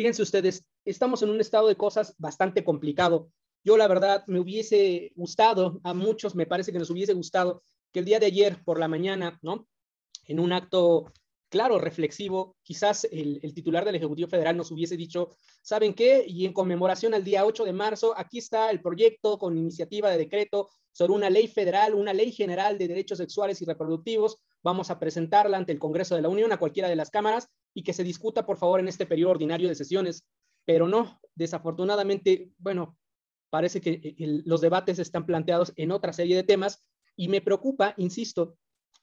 Fíjense ustedes, estamos en un estado de cosas bastante complicado. Yo la verdad me hubiese gustado, a muchos me parece que nos hubiese gustado que el día de ayer por la mañana, ¿no? En un acto claro, reflexivo, quizás el, titular del Ejecutivo Federal nos hubiese dicho, ¿saben qué? Y en conmemoración al día 8 de marzo, aquí está el proyecto con iniciativa de decreto sobre una ley federal, una ley general de derechos sexuales y reproductivos. Vamos a presentarla ante el Congreso de la Unión, a cualquiera de las cámaras, y que se discuta, por favor, en este periodo ordinario de sesiones. Pero no, desafortunadamente, bueno, parece que eh, los debates están planteados en otra serie de temas y me preocupa, insisto,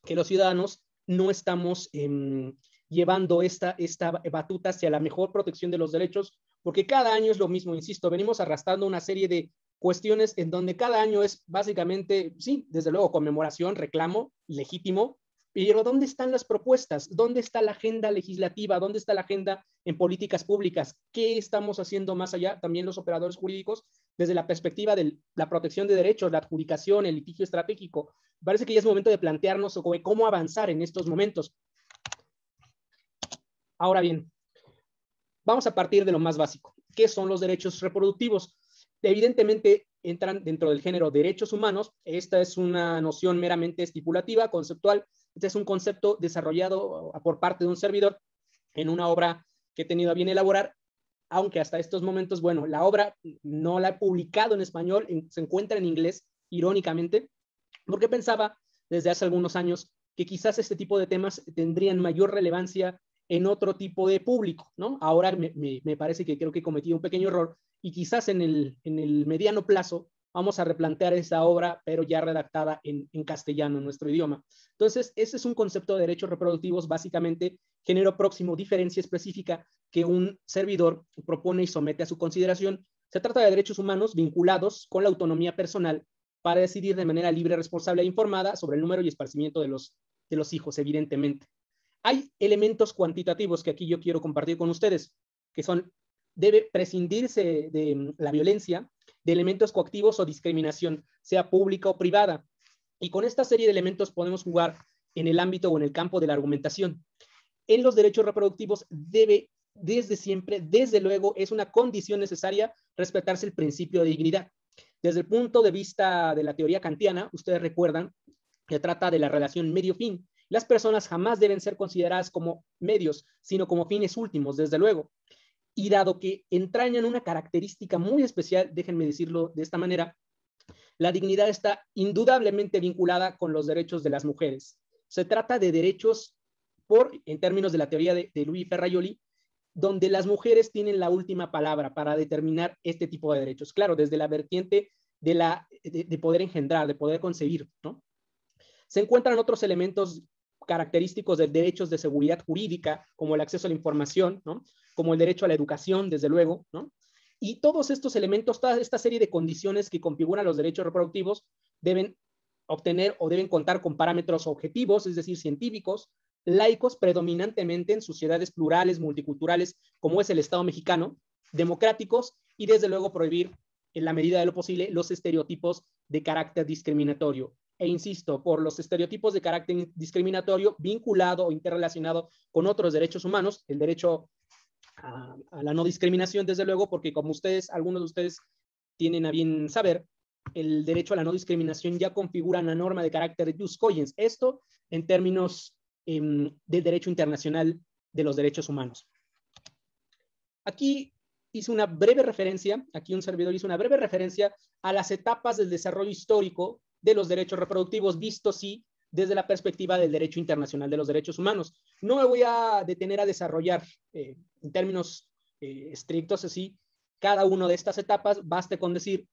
que los ciudadanos no estamos em, llevando esta, esta batuta hacia la mejor protección de los derechos, porque cada año es lo mismo, insisto, venimos arrastrando una serie de cuestiones en donde cada año es básicamente, sí, desde luego, conmemoración, reclamo, legítimo, pero ¿dónde están las propuestas? ¿Dónde está la agenda legislativa? ¿Dónde está la agenda en políticas públicas? ¿Qué estamos haciendo más allá? También los operadores jurídicos, desde la perspectiva de la protección de derechos, la adjudicación, el litigio estratégico. Parece que ya es momento de plantearnos cómo avanzar en estos momentos. Ahora bien, vamos a partir de lo más básico. ¿Qué son los derechos reproductivos? Evidentemente entran dentro del género derechos humanos. Esta es una noción meramente estipulativa, conceptual, este es un concepto desarrollado por parte de un servidor en una obra que he tenido a bien elaborar, aunque hasta estos momentos, bueno, la obra no la he publicado en español, se encuentra en inglés, irónicamente, porque pensaba desde hace algunos años que quizás este tipo de temas tendrían mayor relevancia en otro tipo de público, ¿no? Ahora me, me, parece que creo que he cometido un pequeño error y quizás en el, en el mediano plazo vamos a replantear esa obra, pero ya redactada en, castellano, en nuestro idioma. Entonces, ese es un concepto de derechos reproductivos, básicamente género próximo, diferencia específica que un servidor propone y somete a su consideración. Se trata de derechos humanos vinculados con la autonomía personal para decidir de manera libre, responsable e informada sobre el número y esparcimiento de los, de los hijos, evidentemente. Hay elementos cuantitativos que aquí yo quiero compartir con ustedes, que son, debe prescindirse de la violencia, de elementos coactivos o discriminación, sea pública o privada. Y con esta serie de elementos podemos jugar en el ámbito o en el campo de la argumentación. En los derechos reproductivos debe, desde siempre, desde luego, es una condición necesaria respetarse el principio de dignidad. Desde el punto de vista de la teoría kantiana, ustedes recuerdan que trata de la relación medio-fin. Las personas jamás deben ser consideradas como medios, sino como fines últimos, desde luego. Y dado que entrañan una característica muy especial, déjenme decirlo de esta manera, la dignidad está indudablemente vinculada con los derechos de las mujeres. Se trata de derechos por, en términos de la teoría de, de Luis Ferraioli, donde las mujeres tienen la última palabra para determinar este tipo de derechos. Claro, desde la vertiente de, la, de, poder engendrar, de poder concebir, ¿no? Se encuentran otros elementos característicos de derechos de seguridad jurídica, como el acceso a la información, ¿no? Como el derecho a la educación, desde luego, ¿no? Y todos estos elementos, toda esta serie de condiciones que configuran los derechos reproductivos deben obtener o deben contar con parámetros objetivos, es decir, científicos, laicos predominantemente en sociedades plurales, multiculturales, como es el Estado mexicano, democráticos y desde luego prohibir en la medida de lo posible los estereotipos de carácter discriminatorio. E insisto, por los estereotipos de carácter discriminatorio vinculado o interrelacionado con otros derechos humanos, el derecho a, la no discriminación, desde luego, porque como ustedes, algunos de ustedes tienen a bien saber, el derecho a la no discriminación ya configura una norma de carácter jus cogens. Esto en términos em, del derecho internacional de los derechos humanos. Aquí hice una breve referencia, aquí un servidor hizo una breve referencia a las etapas del desarrollo histórico de los derechos reproductivos, visto sí desde la perspectiva del derecho internacional de los derechos humanos. No me voy a detener a desarrollar eh, en términos eh, estrictos así cada una de estas etapas, baste con decir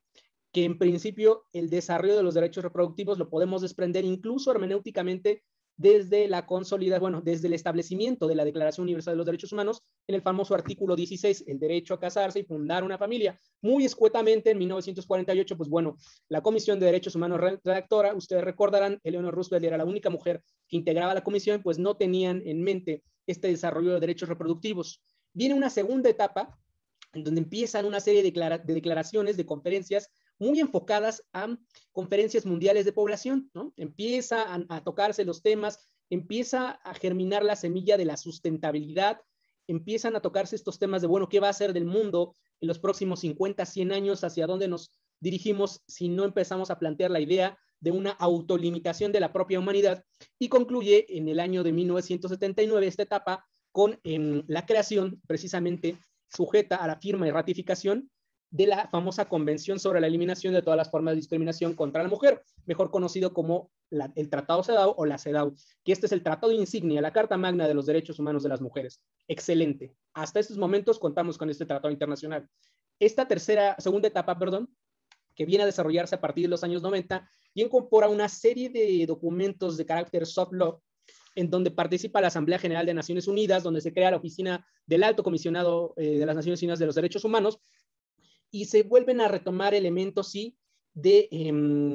que en principio el desarrollo de los derechos reproductivos lo podemos desprender incluso hermenéuticamente desde la consolidación, bueno, desde el establecimiento de la Declaración Universal de los Derechos Humanos en el famoso artículo 16, el derecho a casarse y fundar una familia. Muy escuetamente, en 1948, pues bueno, la Comisión de Derechos Humanos redactora, ustedes recordarán, Eleanor Roosevelt era la única mujer que integraba la comisión, pues no tenían en mente este desarrollo de derechos reproductivos. Viene una segunda etapa en donde empiezan una serie de, declaraciones, de conferencias muy enfocadas a conferencias mundiales de población, ¿no? Empieza a, a tocarse los temas, empieza a germinar la semilla de la sustentabilidad, empiezan a tocarse estos temas de, bueno, ¿qué va a ser del mundo en los próximos 50, 100 años? ¿Hacia dónde nos dirigimos si no empezamos a plantear la idea de una autolimitación de la propia humanidad? Y concluye en el año de 1979 esta etapa con em, la creación precisamente sujeta a la firma y ratificación de la famosa Convención sobre la Eliminación de todas las formas de discriminación contra la mujer, mejor conocido como el Tratado CEDAW o la CEDAW, que este es el tratado insignia, la Carta Magna de los Derechos Humanos de las Mujeres. Excelente. Hasta estos momentos contamos con este tratado internacional. Esta tercera, segunda etapa, perdón, que viene a desarrollarse a partir de los años 90 y incorpora una serie de documentos de carácter soft law en donde participa la Asamblea General de Naciones Unidas, donde se crea la Oficina del Alto Comisionado eh, de las Naciones Unidas de los Derechos Humanos, y se vuelven a retomar elementos, sí, de, em,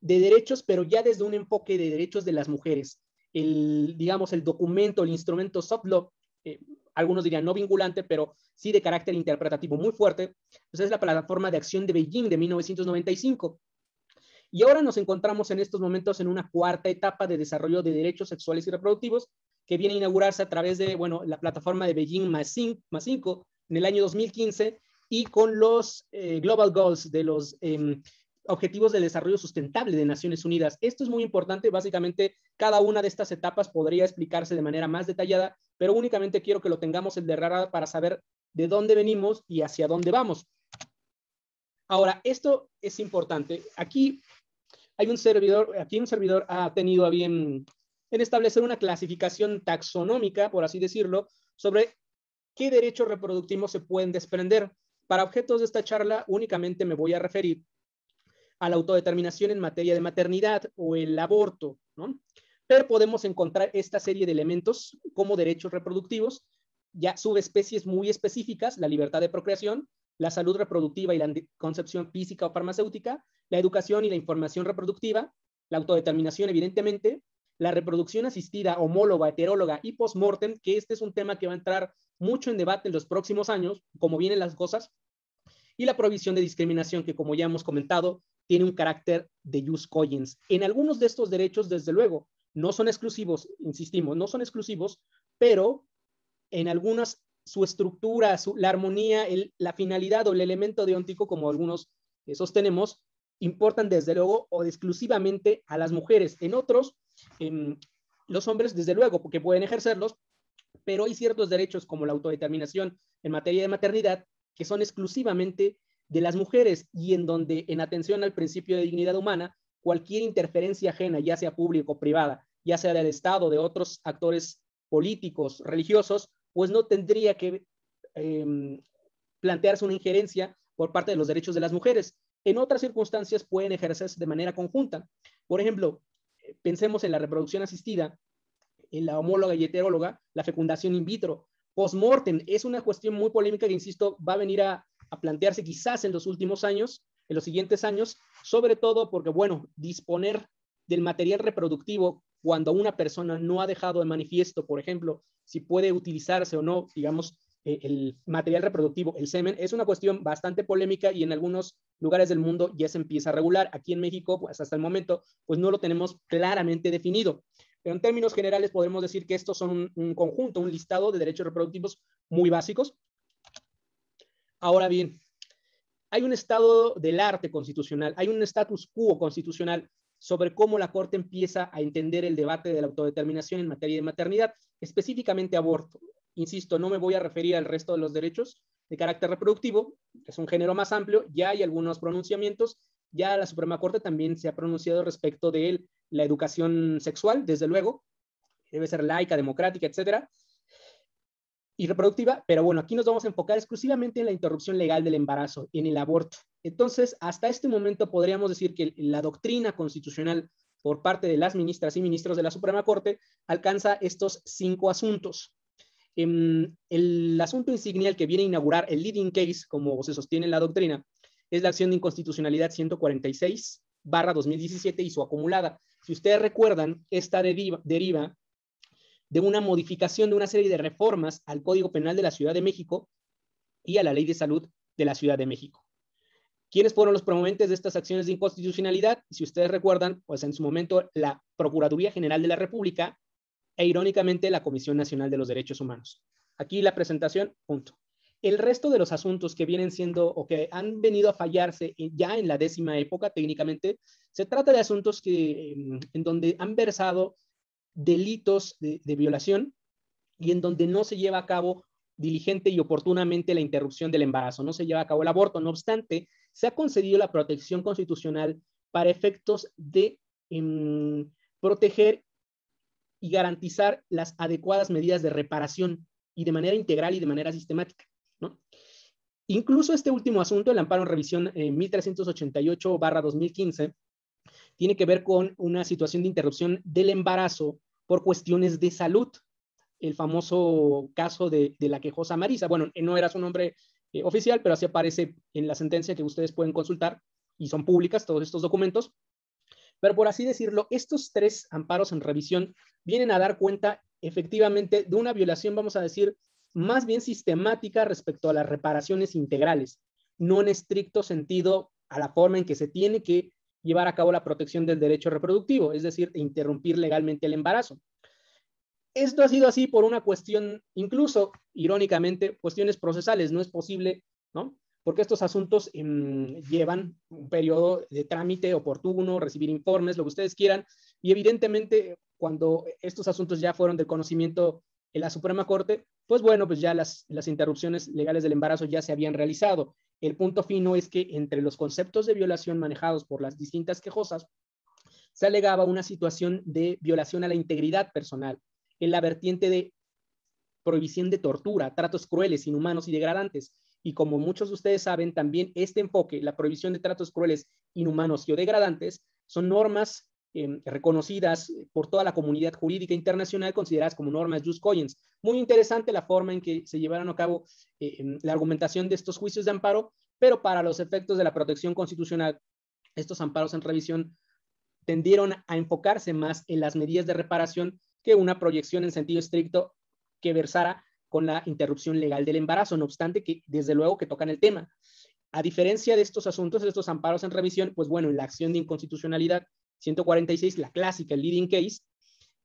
de derechos, pero ya desde un enfoque de derechos de las mujeres. El, digamos, el documento, el instrumento soft law, eh, algunos dirían no vinculante, pero sí de carácter interpretativo muy fuerte, pues es la plataforma de acción de Beijing de 1995. Y ahora nos encontramos en estos momentos en una cuarta etapa de desarrollo de derechos sexuales y reproductivos que viene a inaugurarse a través de, bueno, la plataforma de Beijing más 5 en el año 2015 y con los eh, Global Goals de los em, Objetivos de Desarrollo Sustentable de Naciones Unidas. Esto es muy importante, básicamente cada una de estas etapas podría explicarse de manera más detallada, pero únicamente quiero que lo tengamos el de rara para saber de dónde venimos y hacia dónde vamos. Ahora, esto es importante. Aquí hay un servidor, aquí un servidor ha tenido a bien en establecer una clasificación taxonómica, por así decirlo, sobre qué derechos reproductivos se pueden desprender. Para objetos de esta charla únicamente me voy a referir a la autodeterminación en materia de maternidad o el aborto, ¿no? Pero podemos encontrar esta serie de elementos como derechos reproductivos, ya subespecies muy específicas, la libertad de procreación, la salud reproductiva y la concepción física o farmacéutica, la educación y la información reproductiva, la autodeterminación, evidentemente, la reproducción asistida, homóloga, heteróloga y post-mortem, que este es un tema que va a entrar mucho en debate en los próximos años, como vienen las cosas, y la prohibición de discriminación, que como ya hemos comentado, tiene un carácter de jus cogens. En algunos de estos derechos, desde luego, no son exclusivos, insistimos, no son exclusivos, pero en algunas su estructura, su, la armonía, la finalidad o el elemento deóntico, como algunos eh, sostenemos, importan desde luego o exclusivamente a las mujeres. En otros, los hombres, desde luego, porque pueden ejercerlos, pero hay ciertos derechos como la autodeterminación en materia de maternidad que son exclusivamente de las mujeres y en donde, en atención al principio de dignidad humana, cualquier interferencia ajena, ya sea público o privada, ya sea del Estado, de otros actores políticos, religiosos, pues no tendría que em, plantearse una injerencia por parte de los derechos de las mujeres. En otras circunstancias pueden ejercerse de manera conjunta. Por ejemplo, pensemos en la reproducción asistida, en la homóloga y heteróloga, la fecundación in vitro. Postmortem es una cuestión muy polémica que, insisto, va a venir a, plantearse quizás en los últimos años, en los siguientes años, sobre todo porque, bueno, disponer del material reproductivo cuando una persona no ha dejado de manifiesto, por ejemplo, si puede utilizarse o no, digamos, eh, el material reproductivo, el semen, es una cuestión bastante polémica y en algunos lugares del mundo ya se empieza a regular. Aquí en México, pues hasta el momento, pues no lo tenemos claramente definido. Pero en términos generales podemos decir que estos son un, conjunto, un listado de derechos reproductivos muy básicos. Ahora bien, hay un estado del arte constitucional, hay un status quo constitucional sobre cómo la Corte empieza a entender el debate de la autodeterminación en materia de maternidad, específicamente aborto. Insisto, no me voy a referir al resto de los derechos de carácter reproductivo, es un género más amplio, ya hay algunos pronunciamientos, ya la Suprema Corte también se ha pronunciado respecto de la educación sexual, desde luego, debe ser laica, democrática, etcétera, y reproductiva, pero bueno, aquí nos vamos a enfocar exclusivamente en la interrupción legal del embarazo, en el aborto. Entonces, hasta este momento podríamos decir que la doctrina constitucional por parte de las ministras y ministros de la Suprema Corte alcanza estos cinco asuntos. Em, el asunto insignial que viene a inaugurar el leading case, como se sostiene en la doctrina, es la acción de inconstitucionalidad 146 barra 2017 y su acumulada. Si ustedes recuerdan, esta deriva, deriva de una modificación de una serie de reformas al Código Penal de la Ciudad de México y a la Ley de Salud de la Ciudad de México. ¿Quiénes fueron los promoventes de estas acciones de inconstitucionalidad? Si ustedes recuerdan, pues en su momento la Procuraduría General de la República e irónicamente la Comisión Nacional de los Derechos Humanos. Aquí la presentación, punto. El resto de los asuntos que vienen siendo o que han venido a fallarse ya en la décima época técnicamente, se trata de asuntos em, en donde han versado delitos de, de violación y en donde no se lleva a cabo diligente y oportunamente la interrupción del embarazo, no se lleva a cabo el aborto. No obstante, se ha concedido la protección constitucional para efectos de em, proteger y garantizar las adecuadas medidas de reparación y de manera integral y de manera sistemática. Incluso este último asunto, el amparo en revisión 1388-2015, tiene que ver con una situación de interrupción del embarazo por cuestiones de salud. El famoso caso de, de la quejosa Marisa. Bueno, no era su nombre eh, oficial, pero así aparece en la sentencia que ustedes pueden consultar y son públicas todos estos documentos. Pero por así decirlo, estos tres amparos en revisión vienen a dar cuenta efectivamente de una violación, vamos a decir, más bien sistemática respecto a las reparaciones integrales, no en estricto sentido a la forma en que se tiene que llevar a cabo la protección del derecho reproductivo, es decir, interrumpir legalmente el embarazo. Esto ha sido así por una cuestión, incluso irónicamente, cuestiones procesales. No es posible, ¿no? Porque estos asuntos em, llevan un periodo de trámite oportuno, recibir informes, lo que ustedes quieran. Y evidentemente, cuando estos asuntos ya fueron del conocimiento en la Suprema Corte, pues bueno, pues ya las, las interrupciones legales del embarazo ya se habían realizado. El punto fino es que entre los conceptos de violación manejados por las distintas quejosas, se alegaba una situación de violación a la integridad personal, en la vertiente de prohibición de tortura, tratos crueles, inhumanos y degradantes. Y como muchos de ustedes saben, también este enfoque, la prohibición de tratos crueles, inhumanos y degradantes, son normas em, reconocidas por toda la comunidad jurídica internacional, consideradas como normas just cogens. Muy interesante la forma en que se llevaron a cabo eh, em, la argumentación de estos juicios de amparo, pero para los efectos de la protección constitucional, estos amparos en revisión tendieron a enfocarse más en las medidas de reparación que una proyección en sentido estricto que versara con la interrupción legal del embarazo, no obstante que desde luego que tocan el tema. A diferencia de estos asuntos, de estos amparos en revisión, pues bueno, en la acción de inconstitucionalidad 146, la clásica, el leading case,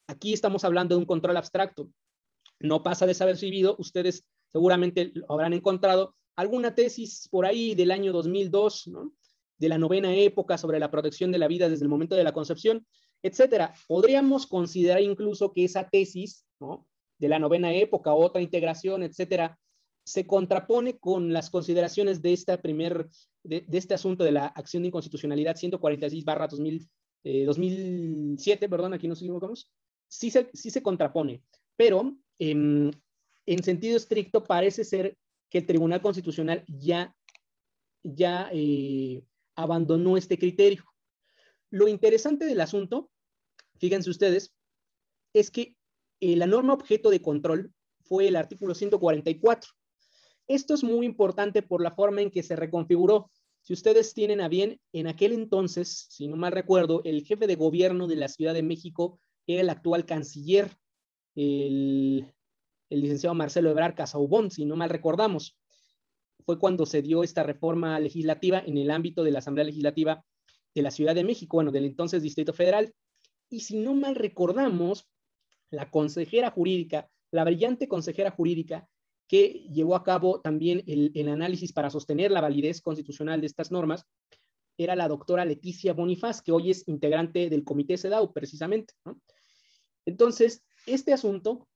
aquí estamos hablando de un control abstracto. No pasa desapercibido, ustedes seguramente lo habrán encontrado alguna tesis por ahí del año 2002, ¿no? de la novena época sobre la protección de la vida desde el momento de la concepción, etcétera. Podríamos considerar incluso que esa tesis, De la novena época, otra integración, etcétera, se contrapone con las consideraciones de, esta primer, de, este asunto de la acción de inconstitucionalidad 146 barra 2007, eh, perdón, aquí nos equivocamos, sí se, sí se contrapone, pero en, sentido estricto parece ser que el Tribunal Constitucional ya, ya eh, abandonó este criterio. Lo interesante del asunto, fíjense ustedes, es que eh, la norma objeto de control fue el artículo 144. Esto es muy importante por la forma en que se reconfiguró. Si ustedes tienen a bien, en aquel entonces, si no mal recuerdo, el jefe de gobierno de la Ciudad de México era el actual canciller, el, licenciado Marcelo Ebrard Casaubón, si no mal recordamos. Fue cuando se dio esta reforma legislativa en el ámbito de la Asamblea Legislativa de la Ciudad de México, bueno, del entonces Distrito Federal. Y si no mal recordamos, la consejera jurídica, la brillante consejera jurídica que llevó a cabo también el, análisis para sostener la validez constitucional de estas normas, era la doctora Leticia Bonifaz, que hoy es integrante del comité CEDAW, precisamente. Entonces, este asunto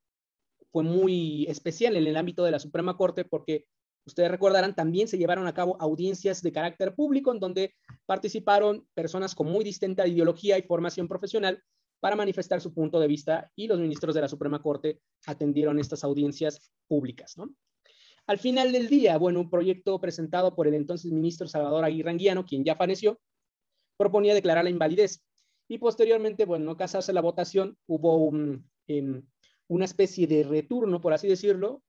fue muy especial en el ámbito de la Suprema Corte porque Ustedes recordarán, también se llevaron a cabo audiencias de carácter público en donde participaron personas con muy distinta ideología y formación profesional para manifestar su punto de vista y los ministros de la Suprema Corte atendieron estas audiencias públicas. Al final del día, bueno, un proyecto presentado por el entonces ministro Salvador Aguirre Anguiano, quien ya falleció, proponía declarar la invalidez. Y posteriormente, bueno, no casarse la votación, hubo em, una especie de retorno, por así decirlo,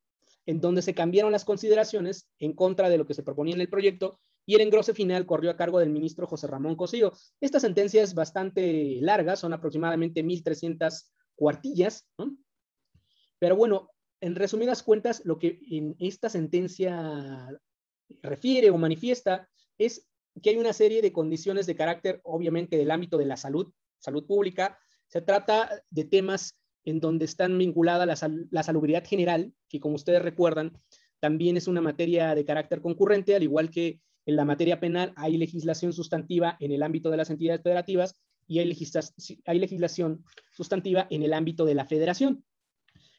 en donde se cambiaron las consideraciones en contra de lo que se proponía en el proyecto y el engrose final corrió a cargo del ministro José Ramón Cosío. Esta sentencia es bastante larga, son aproximadamente 1.300 cuartillas, pero bueno, en resumidas cuentas, lo que en esta sentencia refiere o manifiesta es que hay una serie de condiciones de carácter, obviamente, del ámbito de la salud, salud pública. Se trata de temas en donde están vinculada la, la salubridad general, que como ustedes recuerdan, también es una materia de carácter concurrente, al igual que en la materia penal hay legislación sustantiva en el ámbito de las entidades federativas y hay, legislación sustantiva en el ámbito de la federación.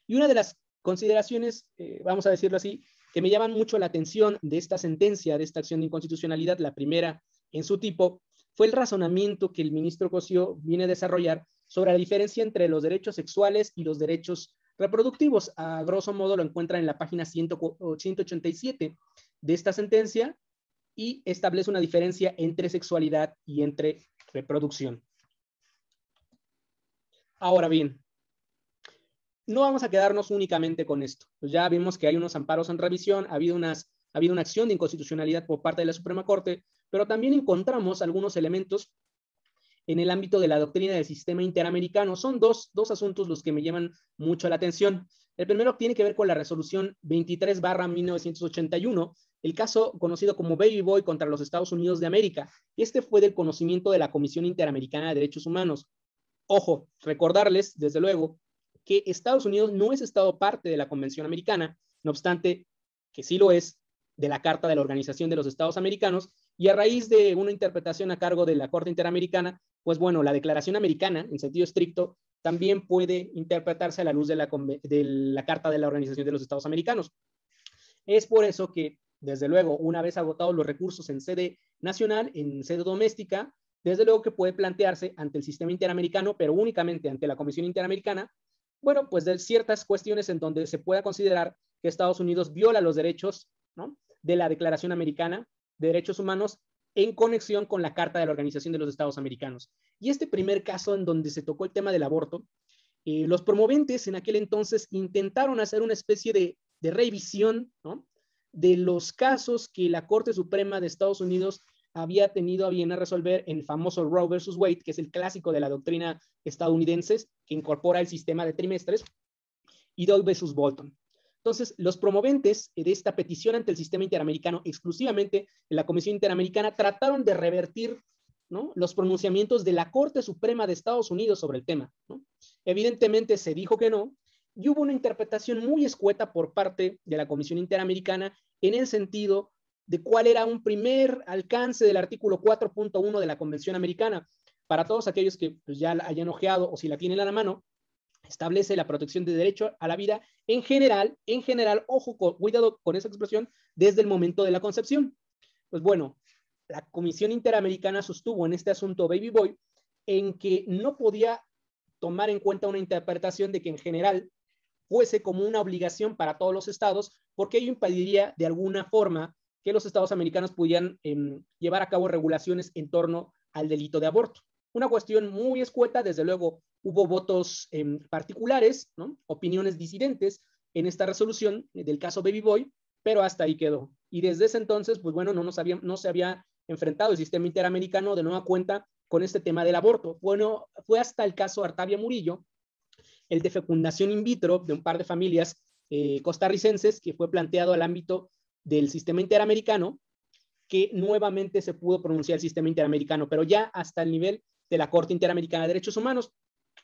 Y una de las consideraciones, eh, vamos a decirlo así, que me llaman mucho la atención de esta sentencia, de esta acción de inconstitucionalidad, la primera en su tipo, fue el razonamiento que el ministro Cosío viene a desarrollar sobre la diferencia entre los derechos sexuales y los derechos reproductivos. A grosso modo lo encuentran en la página 187 de esta sentencia y establece una diferencia entre sexualidad y entre reproducción. Ahora bien, no vamos a quedarnos únicamente con esto. Ya vimos que hay unos amparos en revisión, ha habido, unas, ha habido una acción de inconstitucionalidad por parte de la Suprema Corte, pero también encontramos algunos elementos en el ámbito de la doctrina del sistema interamericano. Son dos, dos asuntos los que me llaman mucho la atención. El primero tiene que ver con la resolución 23 barra 1981, el caso conocido como Baby Boy contra los Estados Unidos de América. Este fue del conocimiento de la Comisión Interamericana de Derechos Humanos. Ojo, recordarles, desde luego, que Estados Unidos no es Estado parte de la Convención Americana, no obstante que sí lo es de la Carta de la Organización de los Estados Americanos, y a raíz de una interpretación a cargo de la Corte Interamericana, pues bueno, la Declaración Americana, en sentido estricto, también puede interpretarse a la luz de la, Carta de la Organización de los Estados Americanos. Es por eso que, desde luego, una vez agotados los recursos en sede nacional, en sede doméstica, desde luego que puede plantearse ante el sistema interamericano, pero únicamente ante la Comisión Interamericana, bueno, pues de ciertas cuestiones en donde se pueda considerar que Estados Unidos viola los derechos de la Declaración Americana de Derechos Humanos en conexión con la Carta de la Organización de los Estados Americanos. Y este primer caso en donde se tocó el tema del aborto, eh, los promoventes en aquel entonces intentaron hacer una especie de, de revisión de los casos que la Corte Suprema de Estados Unidos había tenido a bien a resolver en el famoso Roe versus Wade, que es el clásico de la doctrina estadounidense que incorpora el sistema de trimestres, y Doyle versus Bolton. Entonces, los promoventes de esta petición ante el sistema interamericano, exclusivamente en la Comisión Interamericana, trataron de revertir los pronunciamientos de la Corte Suprema de Estados Unidos sobre el tema. Evidentemente se dijo que no, y hubo una interpretación muy escueta por parte de la Comisión Interamericana en el sentido de cuál era un primer alcance del artículo 4.1 de la Convención Americana. Para todos aquellos que pues, ya la hayan ojeado o si la tienen a la mano, establece la protección de derecho a la vida en general, en general, ojo, cuidado con esa expresión, desde el momento de la concepción. Pues bueno, la Comisión Interamericana sostuvo en este asunto Baby Boy en que no podía tomar en cuenta una interpretación de que en general fuese como una obligación para todos los estados, porque ello impediría de alguna forma que los estados americanos pudieran em, llevar a cabo regulaciones en torno al delito de aborto. Una cuestión muy escueta, desde luego hubo votos em, particulares, opiniones disidentes en esta resolución del caso Baby Boy, pero hasta ahí quedó. Y desde ese entonces, pues bueno, no, nos había, no se había enfrentado el sistema interamericano de nueva cuenta con este tema del aborto. Bueno, fue hasta el caso Artavia Murillo, el de fecundación in vitro de un par de familias eh, costarricenses que fue planteado al ámbito del sistema interamericano, que nuevamente se pudo pronunciar el sistema interamericano, pero ya hasta el nivel de la Corte Interamericana de Derechos Humanos.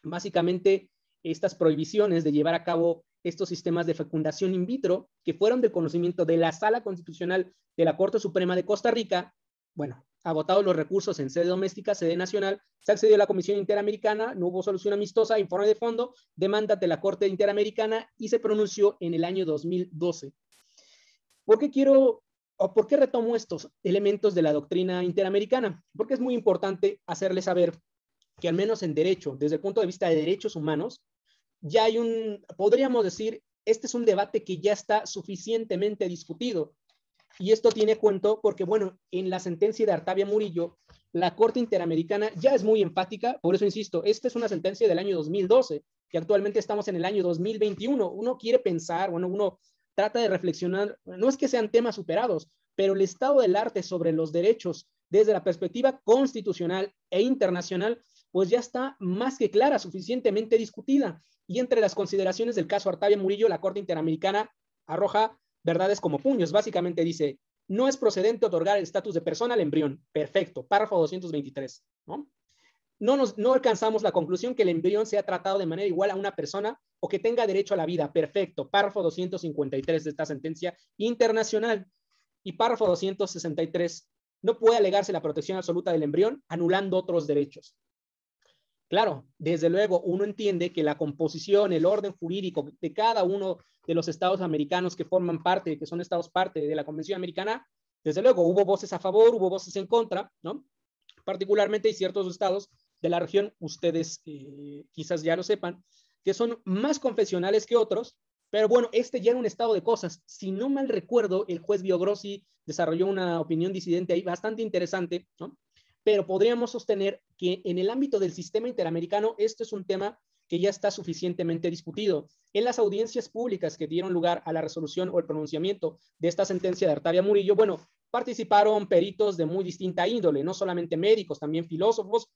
Básicamente, estas prohibiciones de llevar a cabo estos sistemas de fecundación in vitro, que fueron de conocimiento de la Sala Constitucional de la Corte Suprema de Costa Rica, bueno, agotados los recursos en sede doméstica, sede nacional, se accedió a la Comisión Interamericana, no hubo solución amistosa, informe de fondo, demanda de la Corte Interamericana y se pronunció en el año 2012. ¿Por qué quiero o por qué retomo estos elementos de la doctrina interamericana? Porque es muy importante hacerle saber que al menos en derecho, desde el punto de vista de derechos humanos, ya hay un, podríamos decir, este es un debate que ya está suficientemente discutido. Y esto tiene cuento porque, bueno, en la sentencia de Artavia Murillo, la Corte Interamericana ya es muy enfática, por eso insisto, esta es una sentencia del año 2012 y actualmente estamos en el año 2021. Uno quiere pensar, bueno, uno trata de reflexionar, no es que sean temas superados, pero el estado del arte sobre los derechos desde la perspectiva constitucional e internacional, pues ya está más que clara, suficientemente discutida. Y entre las consideraciones del caso Artavia Murillo, la Corte Interamericana arroja verdades como puños. Básicamente dice, no es procedente otorgar el estatus de persona al embrión. Perfecto. Párrafo 223. ¿no? No, nos, no alcanzamos la conclusión que el embrión sea tratado de manera igual a una persona o que tenga derecho a la vida. Perfecto. Párrafo 253 de esta sentencia internacional. Y párrafo 263. No puede alegarse la protección absoluta del embrión anulando otros derechos. Claro, desde luego uno entiende que la composición, el orden jurídico de cada uno de los estados americanos que forman parte, que son estados parte de la Convención Americana, desde luego hubo voces a favor, hubo voces en contra, ¿no? Particularmente hay ciertos estados de la región, ustedes eh, quizás ya lo sepan, que son más confesionales que otros, pero bueno, este ya era un estado de cosas. Si no mal recuerdo, el juez Biogrossi desarrolló una opinión disidente ahí bastante interesante, ¿no? Pero podríamos sostener que en el ámbito del sistema interamericano esto es un tema que ya está suficientemente discutido. En las audiencias públicas que dieron lugar a la resolución o el pronunciamiento de esta sentencia de Artavia Murillo, bueno, participaron peritos de muy distinta índole, no solamente médicos, también filósofos,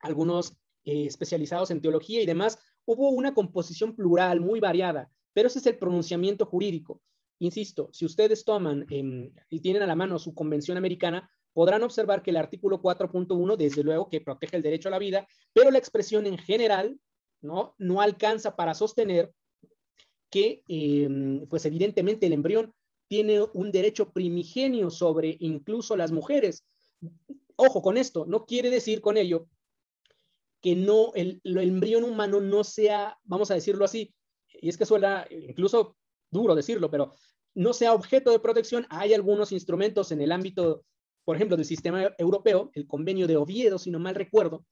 algunos eh, especializados en teología y demás. Hubo una composición plural muy variada, pero ese es el pronunciamiento jurídico. Insisto, si ustedes toman em, y tienen a la mano su convención americana, podrán observar que el artículo 4.1, desde luego, que protege el derecho a la vida, pero la expresión en general no, no alcanza para sostener que, em, pues evidentemente, el embrión tiene un derecho primigenio sobre incluso las mujeres. Ojo con esto, no quiere decir con ello que no, el, el embrión humano no sea, vamos a decirlo así, y es que suena incluso duro decirlo, pero no sea objeto de protección. Hay algunos instrumentos en el ámbito por ejemplo, del sistema europeo, el convenio de Oviedo, si no mal recuerdo,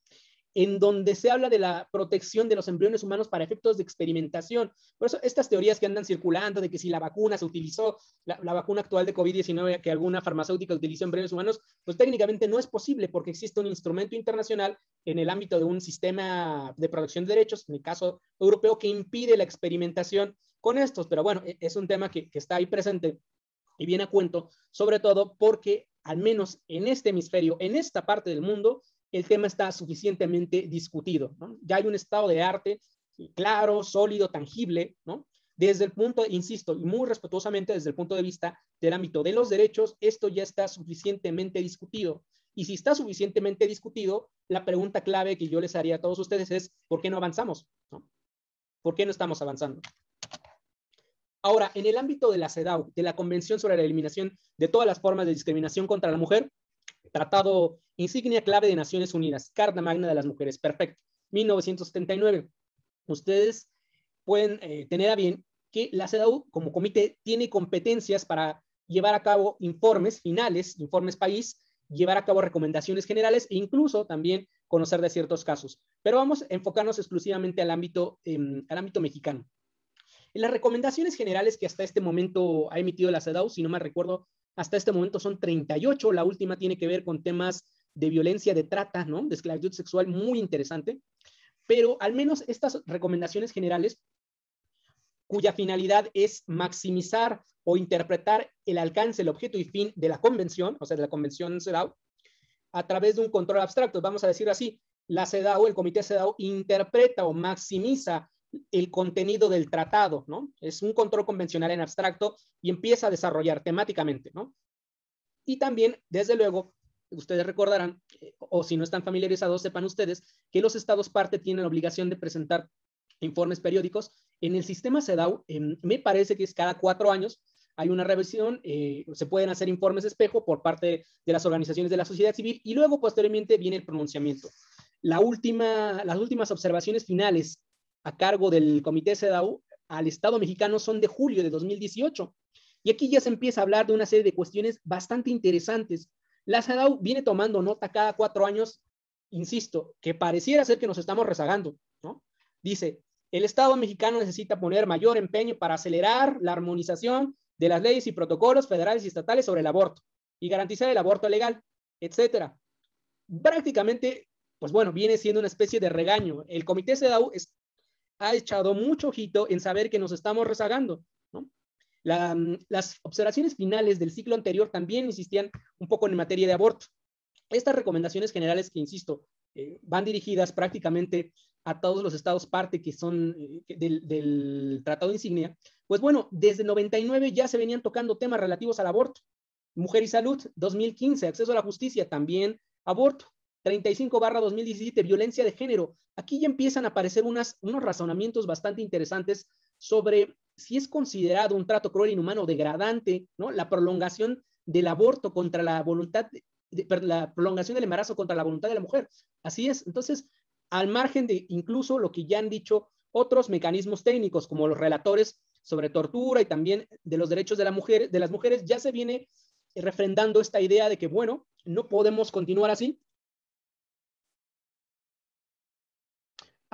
en donde se habla de la protección de los embriones humanos para efectos de experimentación. Por eso, estas teorías que andan circulando de que si la vacuna se utilizó, la, vacuna actual de COVID-19 que alguna farmacéutica utilizó embriones humanos, pues técnicamente no es posible porque existe un instrumento internacional en el ámbito de un sistema de protección de derechos, en el caso europeo, que impide la experimentación con estos. Pero bueno, e, es un tema que, que está ahí presente y viene a cuento, sobre todo porque al menos en este hemisferio, en esta parte del mundo, el tema está suficientemente discutido. Ya hay un estado de arte claro, sólido, tangible, ¿no? Desde el punto, insisto, y muy respetuosamente desde el punto de vista del ámbito de los derechos, esto ya está suficientemente discutido. Y si está suficientemente discutido, la pregunta clave que yo les haría a todos ustedes es, ¿por qué no avanzamos? ¿Por qué no estamos avanzando? Ahora, en el ámbito de la CEDAW, de la Convención sobre la Eliminación de todas las formas de discriminación contra la mujer, tratado insignia clave de Naciones Unidas, Carta Magna de las Mujeres, perfecto, 1979. Ustedes pueden eh, tener a bien que la CEDAW como comité tiene competencias para llevar a cabo informes finales, informes país, llevar a cabo recomendaciones generales e incluso también conocer de ciertos casos. Pero vamos a enfocarnos exclusivamente al ámbito, em, al ámbito mexicano. Las recomendaciones generales que hasta este momento ha emitido la CEDAW, si no me recuerdo, hasta este momento son 38. La última tiene que ver con temas de violencia, de trata, ¿no? De esclavitud sexual, muy interesante. Pero al menos estas recomendaciones generales, cuya finalidad es maximizar o interpretar el alcance, el objeto y fin de la convención, o sea, de la convención CEDAW, a través de un control abstracto. Vamos a decir así, la CEDAW, el comité CEDAW, interpreta o maximiza el contenido del tratado, ¿no? Es un control convencional en abstracto y empieza a desarrollar temáticamente, ¿no? Y también, desde luego, ustedes recordarán, o si no están familiarizados, sepan ustedes que los estados parte tienen la obligación de presentar informes periódicos. En el sistema CEDAW, me parece que es cada cuatro años, hay una revisión, eh, se pueden hacer informes espejo por parte de las organizaciones de la sociedad civil y luego posteriormente viene el pronunciamiento. La última, las últimas observaciones finales a cargo del Comité CEDAW al Estado mexicano son de julio de 2018. Y aquí ya se empieza a hablar de una serie de cuestiones bastante interesantes. La CEDAW viene tomando nota cada cuatro años, insisto, que pareciera ser que nos estamos rezagando, ¿no? Dice, el Estado mexicano necesita poner mayor empeño para acelerar la armonización de las leyes y protocolos federales y estatales sobre el aborto y garantizar el aborto legal, etcétera. Prácticamente, pues bueno, viene siendo una especie de regaño. El Comité CEDAW es, ha echado mucho ojito en saber que nos estamos rezagando. las observaciones finales del ciclo anterior también insistían un poco en materia de aborto. Estas recomendaciones generales que, insisto, eh, van dirigidas prácticamente a todos los estados parte que son eh, del, del, Tratado de Insignia, pues bueno, desde 99 ya se venían tocando temas relativos al aborto. Mujer y Salud, 2015, acceso a la justicia, también aborto. 35 barra 2017, violencia de género. Aquí ya empiezan a aparecer unos razonamientos bastante interesantes sobre si es considerado un trato cruel, inhumano, degradante, ¿no? La prolongación del aborto contra la voluntad, la prolongación del embarazo contra la voluntad de la mujer. Así es. Entonces, al margen de incluso lo que ya han dicho otros mecanismos técnicos, como los relatores sobre tortura y también de los derechos de, la mujer, de las mujeres, ya se viene refrendando esta idea de que, bueno, no podemos continuar así.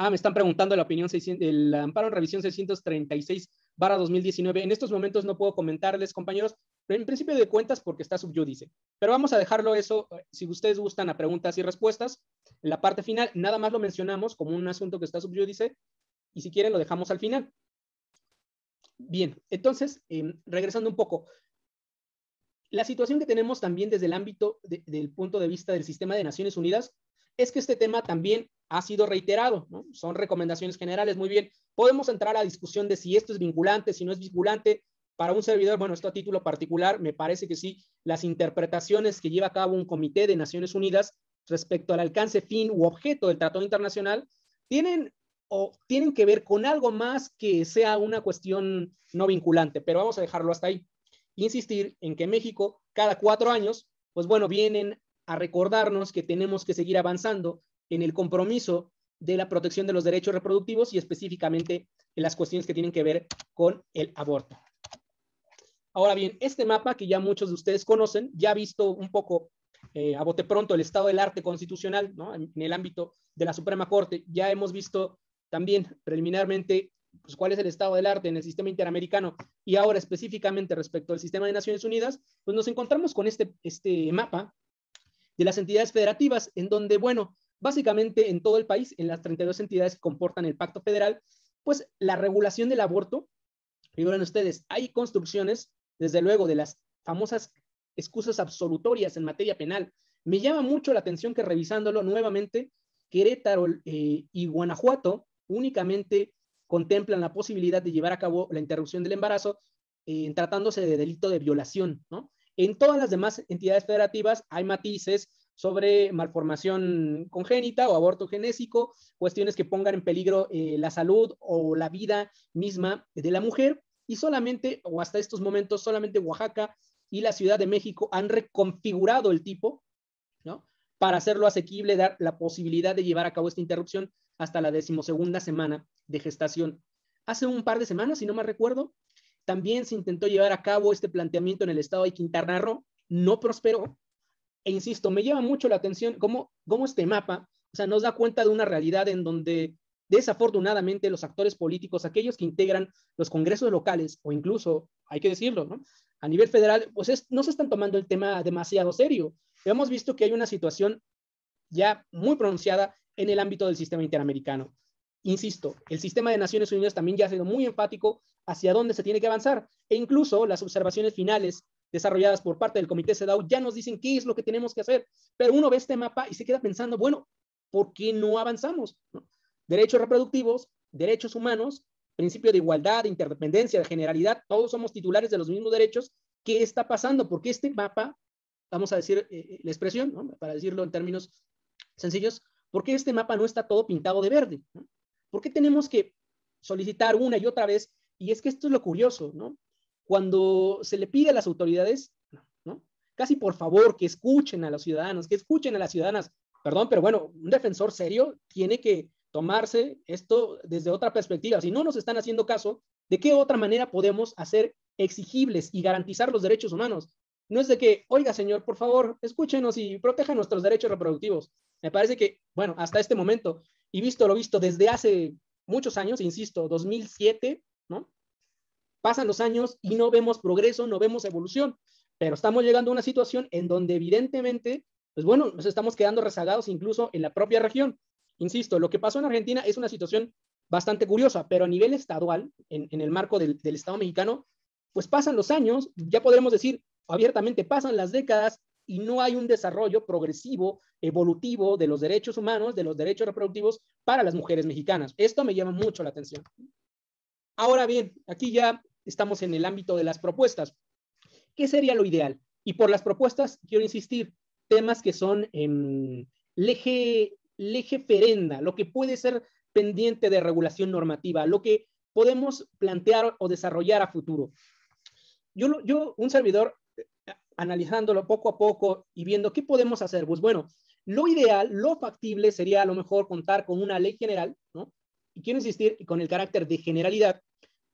Ah, me están preguntando la opinión, el amparo en revisión 636 barra 2019. En estos momentos no puedo comentarles, compañeros, pero en principio de cuentas porque está subyúdice. Pero vamos a dejarlo eso, si ustedes gustan a preguntas y respuestas. En la parte final, nada más lo mencionamos como un asunto que está subyúdice y si quieren lo dejamos al final. Bien, entonces, em, regresando un poco, la situación que tenemos también desde el ámbito del punto de vista del sistema de Naciones Unidas es que este tema también ha sido reiterado. Son recomendaciones generales, muy bien. Podemos entrar a discusión de si esto es vinculante, si no es vinculante. Para un servidor, bueno, esto a título particular, me parece que sí, las interpretaciones que lleva a cabo un comité de Naciones Unidas respecto al alcance, fin u objeto del Tratado Internacional tienen o tienen que ver con algo más que sea una cuestión no vinculante, pero vamos a dejarlo hasta ahí. Insistir en que México, cada cuatro años, pues bueno, vienen a recordarnos que tenemos que seguir avanzando en el compromiso de la protección de los derechos reproductivos y específicamente en las cuestiones que tienen que ver con el aborto. Ahora bien, este mapa que ya muchos de ustedes conocen, ya visto un poco eh, a bote pronto el estado del arte constitucional ¿no? en, el ámbito de la Suprema Corte, ya hemos visto también preliminarmente pues, cuál es el estado del arte en el sistema interamericano y ahora específicamente respecto al sistema de Naciones Unidas, pues nos encontramos con este, este mapa de las entidades federativas, en donde, bueno, básicamente en todo el país, en las 32 entidades que comportan el pacto federal, pues la regulación del aborto, figuren ustedes, hay construcciones, desde luego, de las famosas excusas absolutorias en materia penal. Me llama mucho la atención que revisándolo nuevamente, Querétaro eh, y Guanajuato únicamente contemplan la posibilidad de llevar a cabo la interrupción del embarazo en tratándose de delito de violación, ¿no? En todas las demás entidades federativas hay matices sobre malformación congénita o aborto genésico, cuestiones que pongan en peligro eh, la salud o la vida misma de la mujer. Y solamente, o hasta estos momentos, solamente Oaxaca y la Ciudad de México han reconfigurado el tipo, ¿no? Para hacerlo asequible, dar la posibilidad de llevar a cabo esta interrupción hasta la decimosegunda semana de gestación. Hace un par de semanas, si no me recuerdo, también se intentó llevar a cabo este planteamiento en el estado de Quintana Roo, no prosperó, e insisto, me llama mucho la atención cómo, cómo este mapa, o sea, nos da cuenta de una realidad en donde desafortunadamente los actores políticos, aquellos que integran los congresos locales o incluso, hay que decirlo, ¿no? a nivel federal, pues no se están tomando el tema demasiado serio. Hemos visto que hay una situación ya muy pronunciada en el ámbito del sistema interamericano. Insisto, el sistema de Naciones Unidas también ya ha sido muy enfático hacia dónde se tiene que avanzar e incluso las observaciones finales desarrolladas por parte del Comité CEDAW ya nos dicen qué es lo que tenemos que hacer, pero uno ve este mapa y se queda pensando, bueno, ¿por qué no avanzamos? Derechos reproductivos, derechos humanos, principio de igualdad, de interdependencia, de generalidad, todos somos titulares de los mismos derechos. ¿Qué está pasando? Porque este mapa, vamos a decir eh, eh, la expresión, para decirlo en términos sencillos, ¿por qué este mapa no está todo pintado de verde? ¿Por qué tenemos que solicitar una y otra vez? Y es que esto es lo curioso, ¿no? cuando se le pide a las autoridades, ¿no? Casi por favor que escuchen a los ciudadanos, que escuchen a las ciudadanas. Perdón, pero bueno, un defensor serio tiene que tomarse esto desde otra perspectiva. Si no nos están haciendo caso, ¿de qué otra manera podemos hacer exigibles y garantizar los derechos humanos? No es de que, oiga, señor, por favor, escúchenos y proteja nuestros derechos reproductivos. Me parece que, bueno, hasta este momento, y visto lo visto desde hace muchos años, insisto, 2007, Pasan los años y no vemos progreso, no vemos evolución, pero estamos llegando a una situación en donde evidentemente, pues bueno, nos estamos quedando rezagados incluso en la propia región. Insisto, lo que pasó en Argentina es una situación bastante curiosa, pero a nivel estadual, en, el marco del, del Estado mexicano, pues pasan los años, ya podremos decir abiertamente, pasan las décadas y no hay un desarrollo progresivo, evolutivo de los derechos humanos, de los derechos reproductivos para las mujeres mexicanas. Esto me llama mucho la atención. Ahora bien, aquí ya estamos en el ámbito de las propuestas. ¿Qué sería lo ideal? Y por las propuestas, quiero insistir, temas que son en leje, leje ferenda, lo que puede ser pendiente de regulación normativa, lo que podemos plantear o desarrollar a futuro. Yo, yo un servidor, eh, analizándolo poco a poco y viendo qué podemos hacer, pues bueno, lo ideal, lo factible sería a lo mejor contar con una ley general, ¿no? Y quiero insistir con el carácter de generalidad,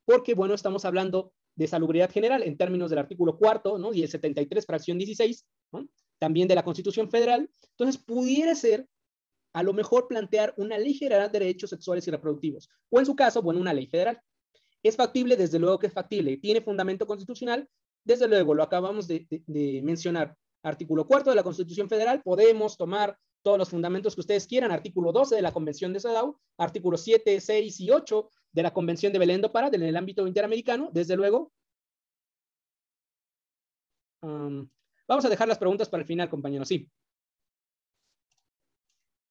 porque, bueno, estamos hablando de salubridad general en términos del artículo cuarto, ¿no? Y el 73, fracción 16, ¿no? También de la Constitución Federal. Entonces, pudiera ser, a lo mejor, plantear una ley general de derechos sexuales y reproductivos, o en su caso, bueno, una ley federal. ¿Es factible? Desde luego que es factible. ¿Tiene fundamento constitucional? Desde luego, lo acabamos de, de mencionar. Artículo cuarto de la Constitución Federal, podemos tomar todos los fundamentos que ustedes quieran, artículo 12 de la Convención de CEDAW, artículo 7, 6 y 8 de la Convención de Belén do Pará en el ámbito interamericano, desde luego. Um, vamos a dejar las preguntas para el final, compañeros, sí.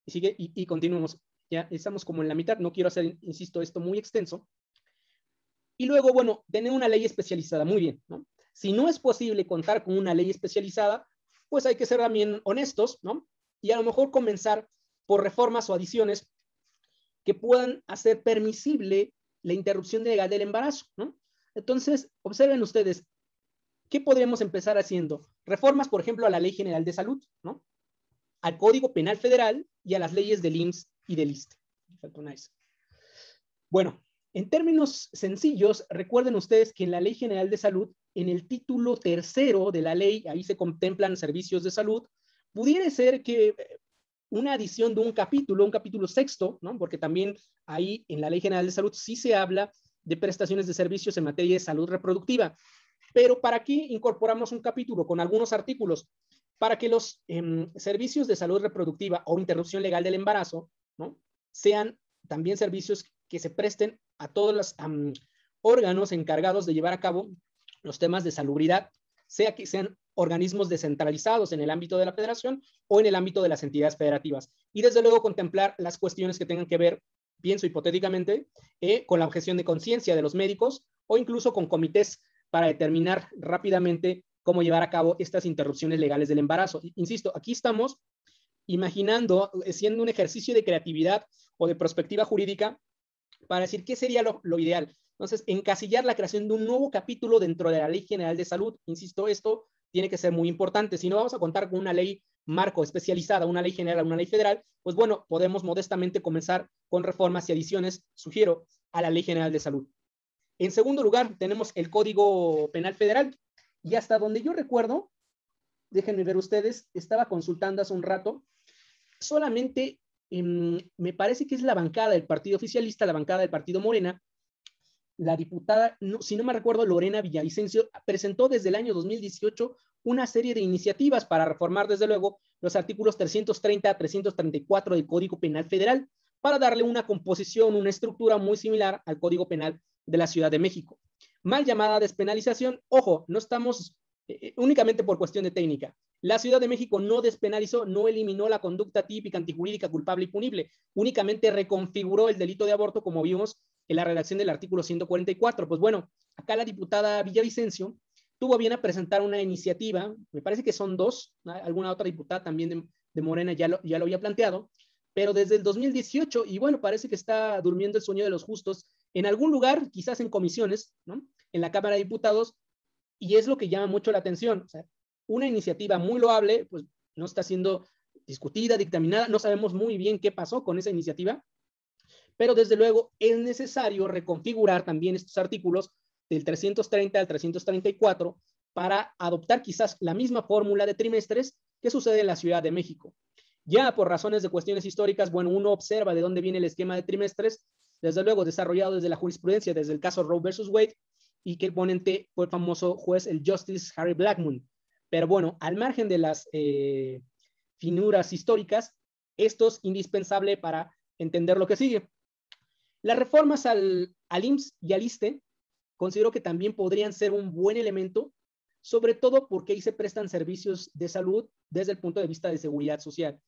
Y, sigue, y, y continuamos. Ya estamos como en la mitad, no quiero hacer, insisto, esto muy extenso. Y luego, bueno, tener una ley especializada, muy bien, ¿no? Si no es posible contar con una ley especializada, pues hay que ser también honestos, ¿no? Y a lo mejor comenzar por reformas o adiciones que puedan hacer permisible la interrupción legal del embarazo. Entonces, observen ustedes, ¿qué podríamos empezar haciendo? Reformas, por ejemplo, a la Ley General de Salud. Al Código Penal Federal y a las leyes del IMSS y del ISTE. Bueno, en términos sencillos, recuerden ustedes que en la Ley General de Salud, en el título tercero de la ley, ahí se contemplan servicios de salud, pudiera ser que eh, una adición de un capítulo, un capítulo sexto, ¿no? porque también ahí en la Ley General de Salud sí se habla de prestaciones de servicios en materia de salud reproductiva. Pero ¿para qué incorporamos un capítulo con algunos artículos? Para que los em, servicios de salud reproductiva o interrupción legal del embarazo ¿no? sean también servicios que se presten a todos los órganos encargados de llevar a cabo los temas de salubridad, sea que sean organismos descentralizados en el ámbito de la federación o en el ámbito de las entidades federativas. Y desde luego contemplar las cuestiones que tengan que ver, pienso hipotéticamente, eh, con la objeción de conciencia de los médicos o incluso con comités para determinar rápidamente cómo llevar a cabo estas interrupciones legales del embarazo. Insisto, aquí estamos imaginando, eh, siendo un ejercicio de creatividad o de perspectiva jurídica para decir qué sería lo, lo ideal. Entonces, encasillar la creación de un nuevo capítulo dentro de la Ley General de Salud. Insisto, esto tiene que ser muy importante. Si no vamos a contar con una ley marco especializada, una ley general, una ley federal, pues bueno, podemos modestamente comenzar con reformas y adiciones, sugiero, a la Ley General de Salud. En segundo lugar, tenemos el Código Penal Federal. Y hasta donde yo recuerdo, déjenme ver ustedes, estaba consultando hace un rato, solamente me parece que es la bancada del partido oficialista, la bancada del partido Morena, la diputada, si no me recuerdo, Lorena Villavicencio, presentó desde el año 2018 una serie de iniciativas para reformar, desde luego, los artículos 330 a 334 del Código Penal Federal, para darle una composición, una estructura muy similar al Código Penal de la Ciudad de México. Mal llamada despenalización, ojo, no estamos eh, eh, únicamente por cuestión de técnica. La Ciudad de México no despenalizó, no eliminó la conducta típica antijurídica culpable y punible, únicamente reconfiguró el delito de aborto, como vimos en la redacción del artículo 144. Pues bueno, acá la diputada Villavicencio tuvo bien a presentar una iniciativa, me parece que son dos, alguna otra diputada también de, Morena ya lo, ya lo había planteado, pero desde el 2018, y bueno, parece que está durmiendo el sueño de los justos en algún lugar, quizás en comisiones, ¿no? En la Cámara de Diputados, y es lo que llama mucho la atención. Una iniciativa muy loable, pues no está siendo discutida, dictaminada, no sabemos muy bien qué pasó con esa iniciativa, pero desde luego es necesario reconfigurar también estos artículos del 330 al 334 para adoptar quizás la misma fórmula de trimestres que sucede en la Ciudad de México. Ya por razones de cuestiones históricas, bueno, uno observa de dónde viene el esquema de trimestres, desde luego desarrollado desde la jurisprudencia, desde el caso Roe versus Wade, y que el ponente fue el famoso juez, el Justice Harry Blackmun. Pero bueno, al margen de las eh, finuras históricas, esto es indispensable para entender lo que sigue. Las reformas al, al IMSS y al ISTE considero que también podrían ser un buen elemento, sobre todo porque ahí se prestan servicios de salud desde el punto de vista de seguridad social.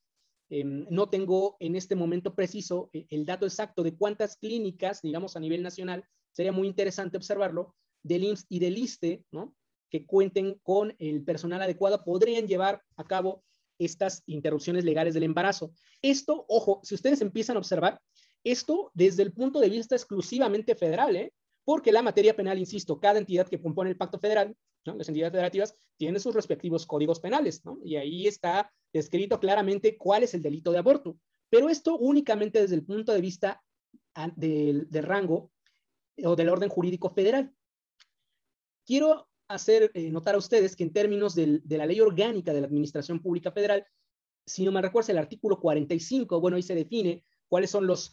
Em, no tengo en este momento preciso eh, el dato exacto de cuántas clínicas, digamos a nivel nacional, sería muy interesante observarlo, del IMSS y del ISTE, ¿no? que cuenten con el personal adecuado podrían llevar a cabo estas interrupciones legales del embarazo. Esto, ojo, si ustedes empiezan a observar, esto desde el punto de vista exclusivamente federal, ¿eh? porque la materia penal, insisto, cada entidad que compone el pacto federal, las entidades federativas, tienen sus respectivos códigos penales, ¿no? y ahí está descrito claramente cuál es el delito de aborto. Pero esto únicamente desde el punto de vista del, rango o del orden jurídico federal. Quiero hacer eh, notar a ustedes que en términos de la ley orgánica de la Administración Pública Federal, si no me recuerdo el artículo 45, bueno, ahí se define cuáles son los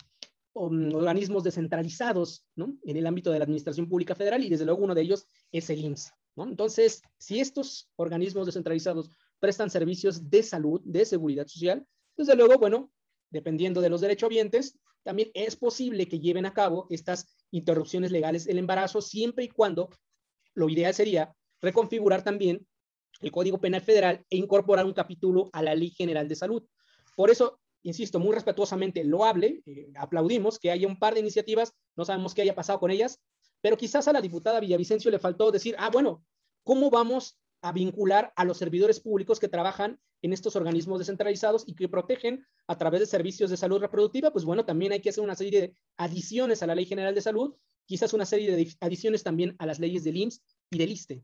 organismos descentralizados en el ámbito de la Administración Pública Federal y desde luego uno de ellos es el IMSS. Entonces, si estos organismos descentralizados prestan servicios de salud, de seguridad social, desde luego, bueno, dependiendo de los derechohabientes, también es posible que lleven a cabo estas interrupciones legales del embarazo siempre y cuando lo ideal sería reconfigurar también el Código Penal Federal e incorporar un capítulo a la Ley General de Salud. Por eso, insisto, muy respetuosamente loable, eh, aplaudimos que haya un par de iniciativas, no sabemos qué haya pasado con ellas, pero quizás a la diputada Villavicencio le faltó decir, ah, bueno, ¿cómo vamos a vincular a los servidores públicos que trabajan en estos organismos descentralizados y que protegen a través de servicios de salud reproductiva? Pues bueno, también hay que hacer una serie de adiciones a la Ley General de Salud quizás una serie de adiciones también a las leyes del IMSS y del ISTE.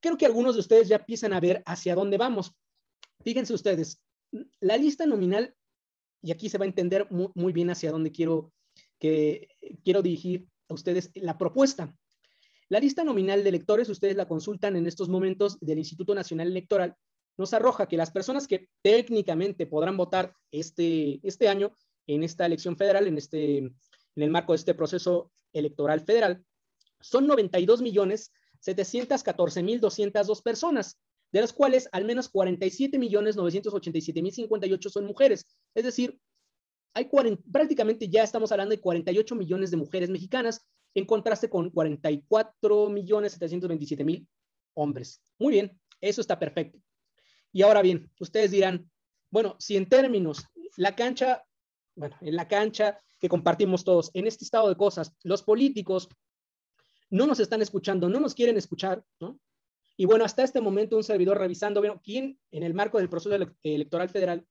Creo que algunos de ustedes ya empiezan a ver hacia dónde vamos. Fíjense ustedes, la lista nominal, y aquí se va a entender muy, bien hacia dónde quiero, que, quiero dirigir a ustedes la propuesta. La lista nominal de electores, ustedes la consultan en estos momentos del Instituto Nacional Electoral, nos arroja que las personas que técnicamente podrán votar este, este año en esta elección federal, en este en el marco de este proceso electoral federal, son 92 millones 714 mil 202 personas, de las cuales al menos 47 millones 987 mil 58 son mujeres. Es decir, hay prácticamente ya estamos hablando de 48 millones de mujeres mexicanas, en contraste con 44 millones 727 mil hombres. Muy bien, eso está perfecto. Y ahora bien, ustedes dirán, bueno, si en términos, la cancha, bueno, en la cancha que compartimos todos. En este estado de cosas, los políticos no nos están escuchando, no nos quieren escuchar, ¿no? Y bueno, hasta este momento un servidor revisando, bueno, ¿quién en el marco del proceso electoral federal,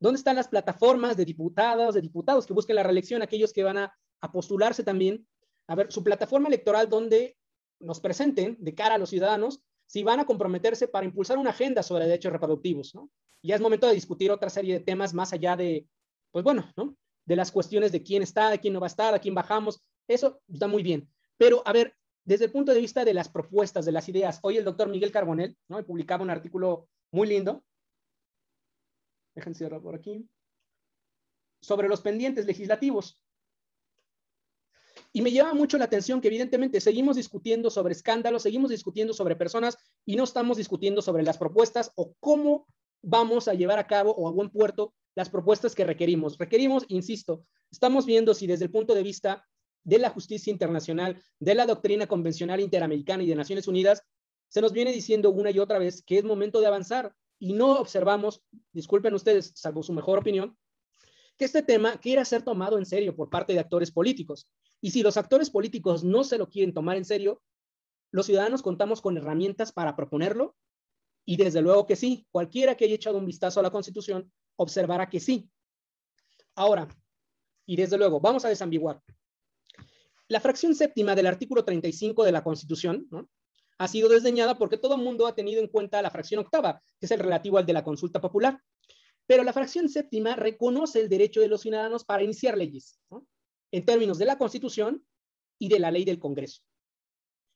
dónde están las plataformas de diputados, de diputados que busquen la reelección, aquellos que van a, a postularse también? A ver, su plataforma electoral donde nos presenten de cara a los ciudadanos si van a comprometerse para impulsar una agenda sobre derechos reproductivos. Ya es momento de discutir otra serie de temas más allá de, pues bueno, ¿no? de las cuestiones de quién está, de quién no va a estar, a quién bajamos, eso está muy bien. Pero, a ver, desde el punto de vista de las propuestas, de las ideas, hoy el doctor Miguel Carbonell, ¿no? Publicaba un artículo muy lindo. Déjenme cerrar por aquí. Sobre los pendientes legislativos. Y me llama mucho la atención que evidentemente seguimos discutiendo sobre escándalos, seguimos discutiendo sobre personas y no estamos discutiendo sobre las propuestas o cómo vamos a llevar a cabo o a buen puerto las propuestas que requerimos. Requerimos, insisto, estamos viendo si desde el punto de vista de la justicia internacional, de la doctrina convencional interamericana y de Naciones Unidas, se nos viene diciendo una y otra vez que es momento de avanzar y no observamos, disculpen ustedes, salvo su mejor opinión, que este tema quiera ser tomado en serio por parte de actores políticos. Y si los actores políticos no se lo quieren tomar en serio, los ciudadanos contamos con herramientas para proponerlo y desde luego que sí, cualquiera que haya echado un vistazo a la Constitución observará que sí. Ahora, y desde luego, vamos a desambiguar. La fracción séptima del artículo 35 de la Constitución ha sido desdeñada porque todo el mundo ha tenido en cuenta la fracción octava, que es el relativo al de la consulta popular. Pero la fracción séptima reconoce el derecho de los ciudadanos para iniciar leyes, en términos de la Constitución y de la ley del Congreso.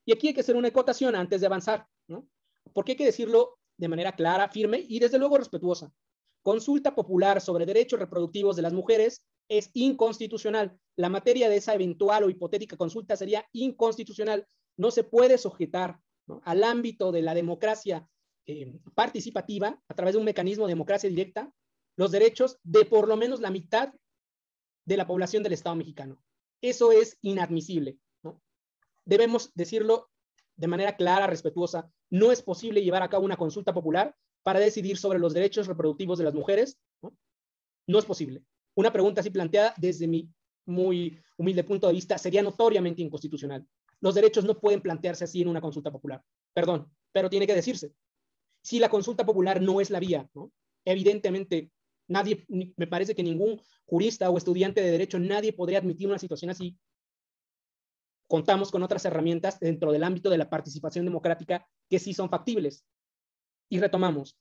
Y aquí hay que hacer una acotación antes de avanzar. Porque hay que decirlo de manera clara, firme y desde luego respetuosa consulta popular sobre derechos reproductivos de las mujeres es inconstitucional. La materia de esa eventual o hipotética consulta sería inconstitucional. No se puede sujetar al ámbito de la democracia eh, participativa a través de un mecanismo de democracia directa los derechos de por lo menos la mitad de la población del Estado mexicano. Eso es inadmisible. Debemos decirlo de manera clara, respetuosa. No es posible llevar a cabo una consulta popular para decidir sobre los derechos reproductivos de las mujeres? No, es posible. Una pregunta así planteada desde mi muy humilde punto de vista sería notoriamente inconstitucional. Los derechos no pueden plantearse así en una consulta popular. Perdón, pero tiene que decirse. Si la consulta popular no es la vía, evidentemente nadie, me parece que ningún jurista o estudiante de derecho, nadie podría admitir una situación así. Contamos con otras herramientas dentro del ámbito de la participación democrática que sí son factibles. Y retomamos,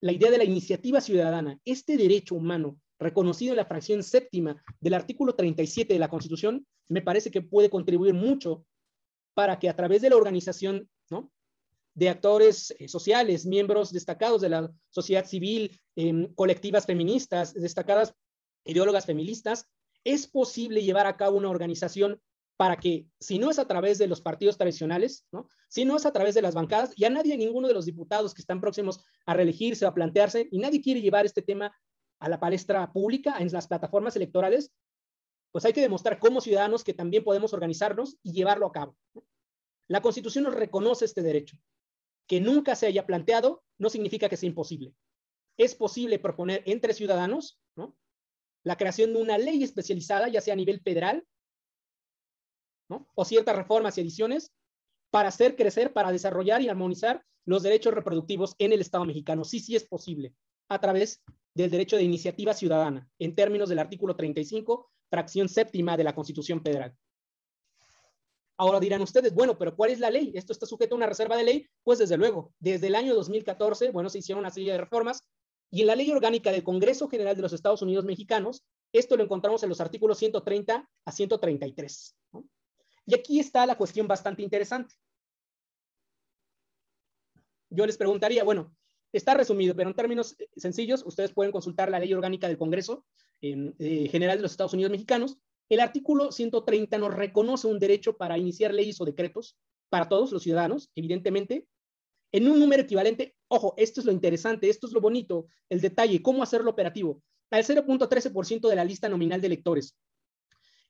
la idea de la iniciativa ciudadana, este derecho humano reconocido en la fracción séptima del artículo 37 de la Constitución, me parece que puede contribuir mucho para que a través de la organización de actores eh, sociales, miembros destacados de la sociedad civil, em, colectivas feministas, destacadas ideólogas feministas, es posible llevar a cabo una organización para que, si no es a través de los partidos tradicionales, si no es a través de las bancadas, ya nadie, ninguno de los diputados que están próximos a reelegirse o a plantearse, y nadie quiere llevar este tema a la palestra pública en las plataformas electorales, pues hay que demostrar como ciudadanos que también podemos organizarnos y llevarlo a cabo. La Constitución nos reconoce este derecho. Que nunca se haya planteado no significa que sea imposible. Es posible proponer entre ciudadanos ¿no? la creación de una ley especializada, ya sea a nivel federal, ¿no? o ciertas reformas y ediciones, para hacer crecer, para desarrollar y armonizar los derechos reproductivos en el Estado mexicano. Sí, sí es posible, a través del derecho de iniciativa ciudadana, en términos del artículo 35, fracción séptima de la Constitución Federal. Ahora dirán ustedes, bueno, pero ¿cuál es la ley? ¿Esto está sujeto a una reserva de ley? Pues desde luego, desde el año 2014, bueno, se hicieron una serie de reformas y en la ley orgánica del Congreso General de los Estados Unidos Mexicanos, esto lo encontramos en los artículos 130 a 133. Y aquí está la cuestión bastante interesante. Yo les preguntaría, bueno, Está resumido, pero en términos eh, sencillos, ustedes pueden consultar la ley orgánica del Congreso eh, General de los Estados Unidos Mexicanos. El artículo 130 nos reconoce un derecho para iniciar leyes o decretos para todos los ciudadanos, evidentemente, en un número equivalente. Ojo, esto es lo interesante, esto es lo bonito, el detalle, cómo hacerlo operativo, al 0.13% de la lista nominal de electores.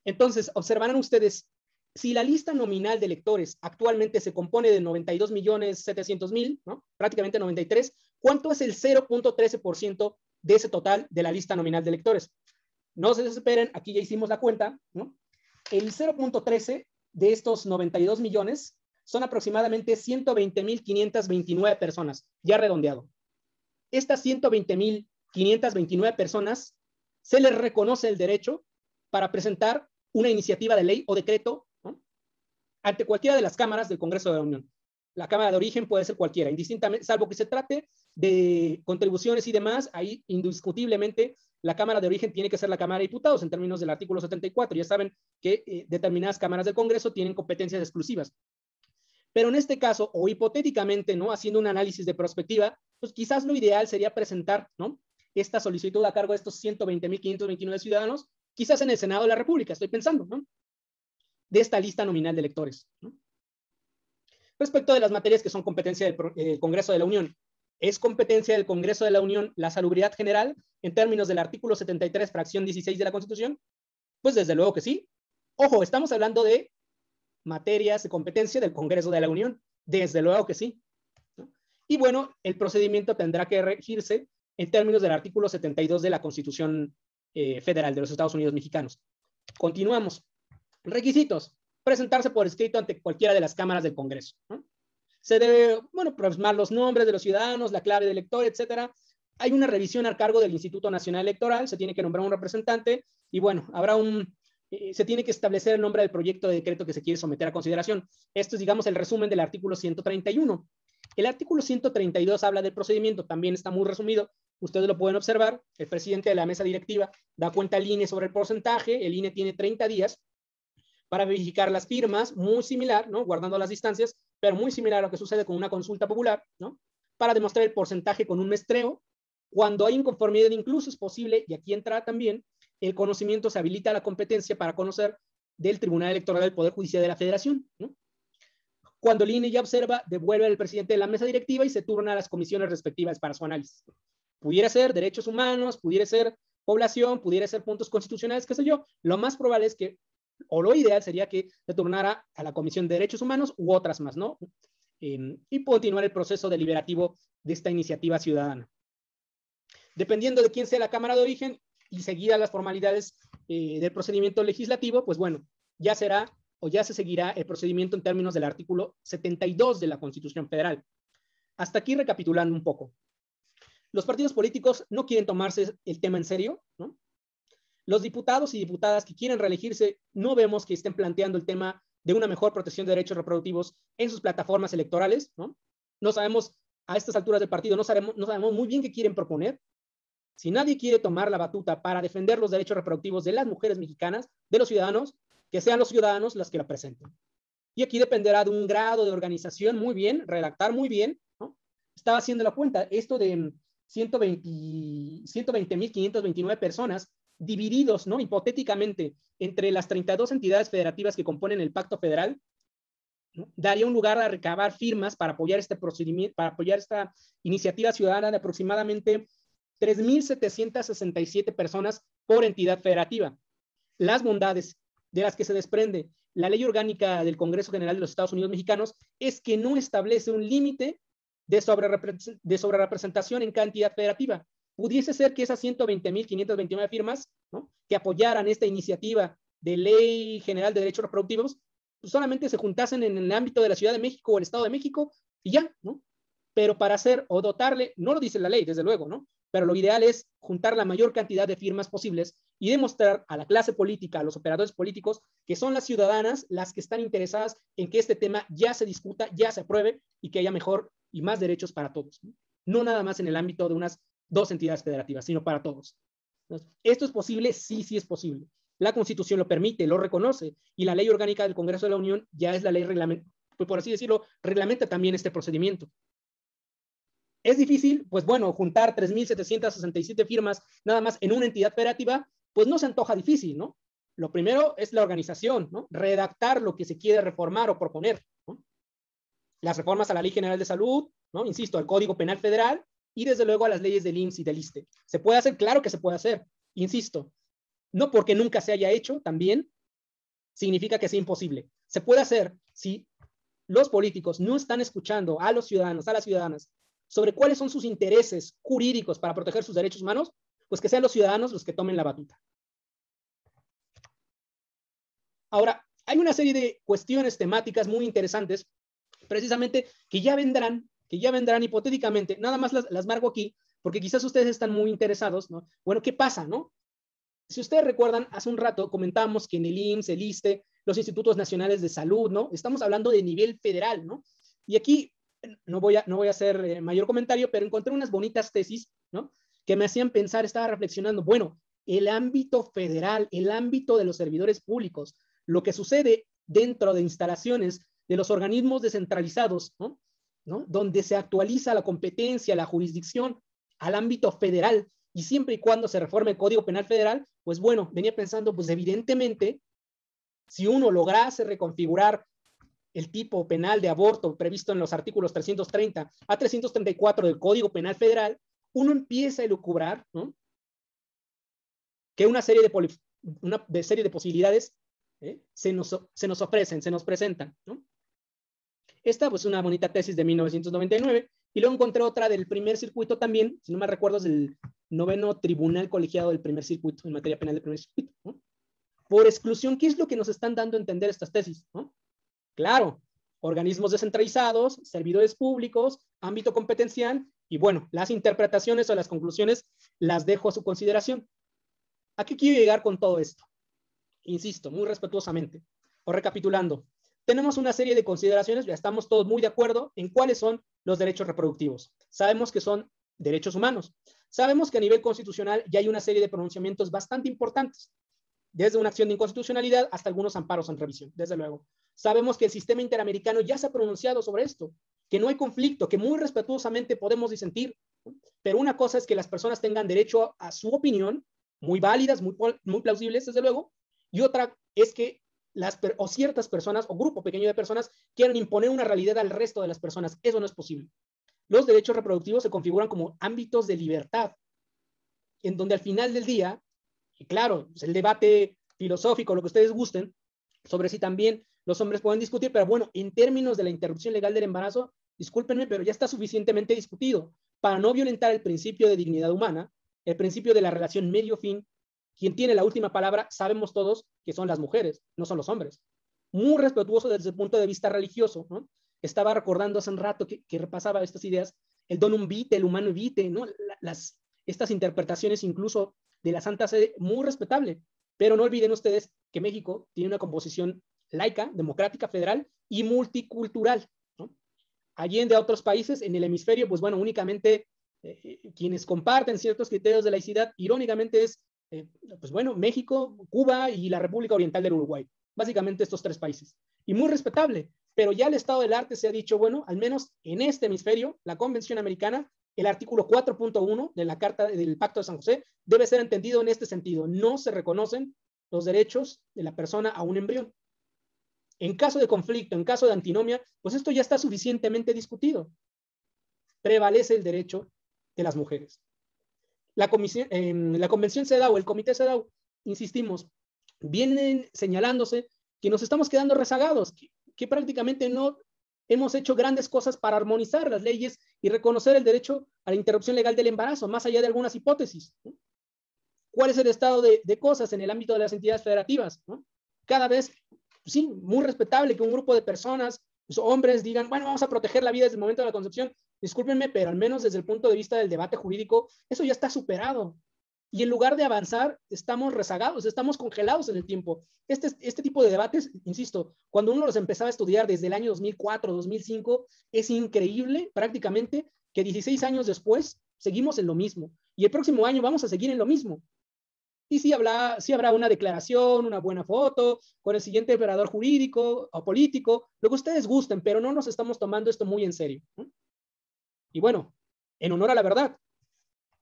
Entonces, observarán ustedes, si la lista nominal de electores actualmente se compone de 92 millones 700 mil, ¿no? prácticamente 93, ¿cuánto es el 0.13% de ese total de la lista nominal de electores? No se desesperen, aquí ya hicimos la cuenta. El 0.13 de estos 92 millones son aproximadamente 120.529 personas, ya redondeado. Estas 120.529 personas se les reconoce el derecho para presentar una iniciativa de ley o decreto ante cualquiera de las cámaras del Congreso de la Unión. La Cámara de Origen puede ser cualquiera, indistintamente, salvo que se trate de contribuciones y demás, ahí indiscutiblemente la Cámara de Origen tiene que ser la Cámara de Diputados en términos del artículo 74. Ya saben que eh, determinadas cámaras del Congreso tienen competencias exclusivas. Pero en este caso, o hipotéticamente, ¿no? Haciendo un análisis de perspectiva, pues quizás lo ideal sería presentar, ¿no? Esta solicitud a cargo de estos 120.529 ciudadanos, quizás en el Senado de la República, estoy pensando, ¿no? de esta lista nominal de electores. Respecto de las materias que son competencia del eh, Congreso de la Unión, ¿es competencia del Congreso de la Unión la salubridad general en términos del artículo 73, fracción 16 de la Constitución? Pues desde luego que sí. Ojo, estamos hablando de materias de competencia del Congreso de la Unión. Desde luego que sí. Y bueno, el procedimiento tendrá que regirse en términos del artículo 72 de la Constitución eh, Federal de los Estados Unidos Mexicanos. Continuamos. Requisitos. Presentarse por escrito ante cualquiera de las cámaras del Congreso. Se debe, bueno, plasmar los nombres de los ciudadanos, la clave del elector, etcétera. Hay una revisión al cargo del Instituto Nacional Electoral, se tiene que nombrar un representante y bueno, habrá un, eh, se tiene que establecer el nombre del proyecto de decreto que se quiere someter a consideración. Esto es, digamos, el resumen del artículo 131. El artículo 132 habla del procedimiento, también está muy resumido. Ustedes lo pueden observar. El presidente de la mesa directiva da cuenta al INE sobre el porcentaje. El INE tiene 30 días para verificar las firmas, muy similar, ¿no? Guardando las distancias, pero muy similar a lo que sucede con una consulta popular, ¿no? Para demostrar el porcentaje con un mestreo. Cuando hay inconformidad, incluso es posible, y aquí entra también, el conocimiento se habilita la competencia para conocer del Tribunal Electoral del Poder Judicial de la Federación, ¿no? Cuando el INE ya observa, devuelve al presidente de la mesa directiva y se turna a las comisiones respectivas para su análisis. Pudiera ser derechos humanos, pudiera ser población, pudiera ser puntos constitucionales, qué sé yo. Lo más probable es que o lo ideal sería que se turnara a la Comisión de Derechos Humanos u otras más, ¿no? Em, y continuar el proceso deliberativo de esta iniciativa ciudadana. Dependiendo de quién sea la Cámara de Origen y seguidas las formalidades eh, del procedimiento legislativo, pues bueno, ya será o ya se seguirá el procedimiento en términos del artículo 72 de la Constitución Federal. Hasta aquí recapitulando un poco. Los partidos políticos no quieren tomarse el tema en serio, ¿no? Los diputados y diputadas que quieren reelegirse no vemos que estén planteando el tema de una mejor protección de derechos reproductivos en sus plataformas electorales, ¿no? No sabemos a estas alturas del partido, no sabemos, no sabemos muy bien qué quieren proponer. Si nadie quiere tomar la batuta para defender los derechos reproductivos de las mujeres mexicanas, de los ciudadanos, que sean los ciudadanos los que la presenten. Y aquí dependerá de un grado de organización muy bien, redactar muy bien. ¿no? Estaba haciendo la cuenta, esto de 120.529 personas divididos, ¿no? Hipotéticamente, entre las 32 entidades federativas que componen el Pacto Federal, daría un lugar a recabar firmas para apoyar este procedimiento, para apoyar esta iniciativa ciudadana de aproximadamente 3.767 personas por entidad federativa. Las bondades de las que se desprende la ley orgánica del Congreso General de los Estados Unidos Mexicanos es que no establece un límite de sobrerepresentación en cantidad federativa. Pudiese ser que esas 120.529 firmas ¿no? que apoyaran esta iniciativa de ley general de derechos reproductivos pues solamente se juntasen en el ámbito de la Ciudad de México o el Estado de México y ya, ¿no? Pero para hacer o dotarle, no lo dice la ley, desde luego, ¿no? pero lo ideal es juntar la mayor cantidad de firmas posibles y demostrar a la clase política, a los operadores políticos, que son las ciudadanas las que están interesadas en que este tema ya se discuta, ya se apruebe y que haya mejor y más derechos para todos. No, nada más en el ámbito de unas dos entidades federativas, sino para todos. ¿Esto es posible? Sí, sí es posible. La Constitución lo permite, lo reconoce y la ley orgánica del Congreso de la Unión ya es la ley reglamento, pues por así decirlo, reglamenta también este procedimiento. ¿Es difícil? Pues bueno, juntar 3.767 firmas nada más en una entidad federativa, pues no se antoja difícil, ¿no? Lo primero es la organización, ¿no? Redactar lo que se quiere reformar o proponer. Las reformas a la Ley General de Salud, ¿no? Insisto, al Código Penal Federal y desde luego a las leyes del IMSS y del ISTE. ¿Se puede hacer? Claro que se puede hacer. Insisto, no porque nunca se haya hecho también significa que sea imposible. Se puede hacer si los políticos no están escuchando a los ciudadanos, a las ciudadanas, sobre cuáles son sus intereses jurídicos para proteger sus derechos humanos, pues que sean los ciudadanos los que tomen la batuta. Ahora, hay una serie de cuestiones temáticas muy interesantes, precisamente que ya vendrán, que ya vendrán hipotéticamente, nada más las, las marco aquí, porque quizás ustedes están muy interesados, ¿no? Bueno, ¿qué pasa, no? Si ustedes recuerdan, hace un rato comentábamos que en el IMSS, el ISTE, los institutos nacionales de salud, ¿no? Estamos hablando de nivel federal, ¿no? Y aquí no voy a, no voy a hacer eh, mayor comentario, pero encontré unas bonitas tesis, ¿no? Que me hacían pensar, estaba reflexionando, bueno, el ámbito federal, el ámbito de los servidores públicos, lo que sucede dentro de instalaciones de los organismos descentralizados, ¿no? Donde se actualiza la competencia, la jurisdicción al ámbito federal y siempre y cuando se reforme el Código Penal Federal, pues bueno, venía pensando, pues evidentemente, si uno lograse reconfigurar el tipo penal de aborto previsto en los artículos 330 a 334 del Código Penal Federal, uno empieza a elucubrar que una serie de posibilidades ¿eh? se, nos, se, nos, ofrecen, se nos presentan. ¿no? Esta, pues, una bonita tesis de 1999, y luego encontré otra del primer circuito también, si no me recuerdo, es del noveno tribunal colegiado del primer circuito, en materia penal del primer circuito. Por exclusión, ¿qué es lo que nos están dando a entender estas tesis? Claro, organismos descentralizados, servidores públicos, ámbito competencial y bueno, las interpretaciones o las conclusiones las dejo a su consideración. ¿A qué quiero llegar con todo esto? Insisto, muy respetuosamente, o recapitulando, tenemos una serie de consideraciones, ya estamos todos muy de acuerdo en cuáles son los derechos reproductivos. Sabemos que son derechos humanos. Sabemos que a nivel constitucional ya hay una serie de pronunciamientos bastante importantes, desde una acción de inconstitucionalidad hasta algunos amparos en revisión, desde luego. Sabemos que el sistema interamericano ya se ha pronunciado sobre esto, que no hay conflicto, que muy respetuosamente podemos disentir, pero una cosa es que las personas tengan derecho a su opinión, muy válidas, muy, muy plausibles, desde luego, y otra es que las o ciertas personas o grupo pequeño de personas quieran imponer una realidad al resto de las personas. Eso no es posible. Los derechos reproductivos se configuran como ámbitos de libertad, en donde al final del día, y claro, el debate filosófico, lo que ustedes gusten, sobre si también los hombres pueden discutir, pero bueno, en términos de la interrupción legal del embarazo, discúlpenme, pero ya está suficientemente discutido para no violentar el principio de dignidad humana, el principio de la relación medio-fin. Quien tiene la última palabra, sabemos todos que son las mujeres, no son los hombres. muy respetuoso desde el punto de vista religioso. ¿no? Estaba recordando hace un rato que, que repasaba estas ideas, el donum vitae, el humano vitae, ¿no? las, estas interpretaciones incluso de la Santa Sede, muy respetable. Pero no olviden ustedes que México tiene una composición laica, democrática, federal y multicultural. ¿no? Allende a otros países en el hemisferio, pues bueno, únicamente eh, quienes comparten ciertos criterios de laicidad, irónicamente es, eh, pues bueno, México, Cuba y la República Oriental del Uruguay. Básicamente estos tres países. Y muy respetable, pero ya el estado del arte se ha dicho, bueno, al menos en este hemisferio, la Convención Americana, el artículo 4.1 de la Carta del Pacto de San José debe ser entendido en este sentido. No se reconocen los derechos de la persona a un embrión. En caso de conflicto, en caso de antinomia, pues esto ya está suficientemente discutido. Prevalece el derecho de las mujeres. La, comisión, eh, la Convención CEDAW, el Comité CEDAW, insistimos, vienen señalándose que nos estamos quedando rezagados, que, prácticamente no hemos hecho grandes cosas para armonizar las leyes y reconocer el derecho a la interrupción legal del embarazo, más allá de algunas hipótesis. ¿Cuál es el estado de, cosas en el ámbito de las entidades federativas? Cada vez, sí, muy respetable que un grupo de personas, pues, hombres, digan, bueno, vamos a proteger la vida desde el momento de la concepción. Discúlpenme, pero al menos desde el punto de vista del debate jurídico, eso ya está superado. Y en lugar de avanzar, estamos rezagados, estamos congelados en el tiempo. Este, este tipo de debates, insisto, cuando uno los empezaba a estudiar desde el año 2004, 2005, es increíble prácticamente que 16 años después seguimos en lo mismo. Y el próximo año vamos a seguir en lo mismo. Y sí, habrá, sí habrá una declaración, una buena foto, con el siguiente operador jurídico o político, lo que ustedes gusten, pero no nos estamos tomando esto muy en serio. Y bueno, en honor a la verdad,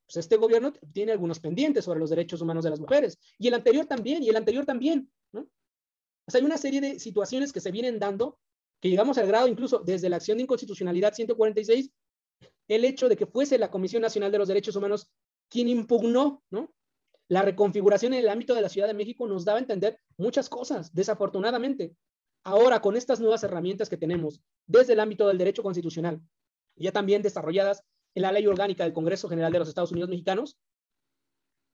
pues este gobierno tiene algunos pendientes sobre los derechos humanos de las mujeres. Y el anterior también, y el anterior también. hay una serie de situaciones que se vienen dando, que llegamos al grado incluso desde la acción de inconstitucionalidad 146, el hecho de que fuese la Comisión Nacional de los Derechos Humanos quien impugnó la reconfiguración en el ámbito de la Ciudad de México nos daba a entender muchas cosas, desafortunadamente. Ahora, con estas nuevas herramientas que tenemos desde el ámbito del derecho constitucional, ya también desarrolladas en la ley orgánica del Congreso General de los Estados Unidos Mexicanos,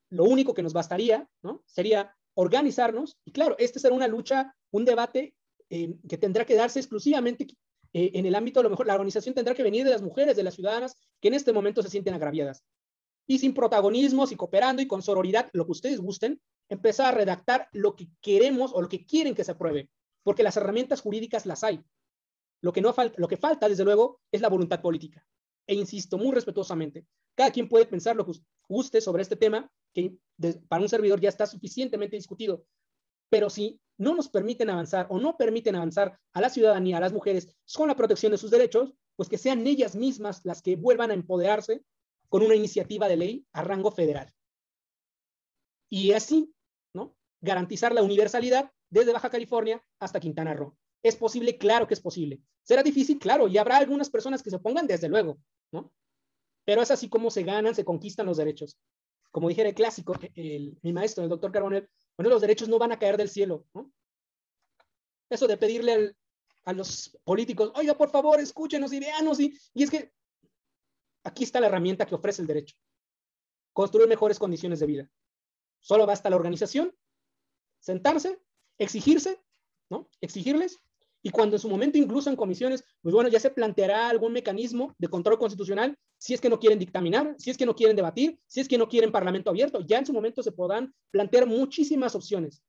lo único que nos bastaría ¿no? sería organizarnos, y claro, este será una lucha, un debate eh, que tendrá que darse exclusivamente eh, en el ámbito, a lo mejor la organización tendrá que venir de las mujeres, de las ciudadanas que en este momento se sienten agraviadas. Y sin protagonismos y cooperando y con sororidad, lo que ustedes gusten, empezar a redactar lo que queremos o lo que quieren que se apruebe, porque las herramientas jurídicas las hay. Lo que, no falta, lo que falta, desde luego, es la voluntad política e insisto muy respetuosamente, cada quien puede pensar lo que guste sobre este tema, que para un servidor ya está suficientemente discutido, pero si no nos permiten avanzar o no permiten avanzar a la ciudadanía, a las mujeres, con la protección de sus derechos, pues que sean ellas mismas las que vuelvan a empoderarse con una iniciativa de ley a rango federal. Y así, ¿no? Garantizar la universalidad desde Baja California hasta Quintana Roo. ¿Es posible? Claro que es posible. ¿Será difícil? Claro, y habrá algunas personas que se opongan, desde luego, ¿no? Pero es así como se ganan, se conquistan los derechos. Como dijera el clásico, el, mi maestro, el doctor Carbonell, bueno, los derechos no van a caer del cielo, ¿no? Eso de pedirle a los políticos, oiga, por favor, escúchenos y y, y es que aquí está la herramienta que ofrece el derecho. Construir mejores condiciones de vida. Solo basta la organización, sentarse, exigirse, ¿no? Exigirles y cuando en su momento, incluso en comisiones, pues bueno, ya se planteará algún mecanismo de control constitucional si es que no quieren dictaminar, si es que no quieren debatir, si es que no quieren parlamento abierto. Ya en su momento se podrán plantear muchísimas opciones.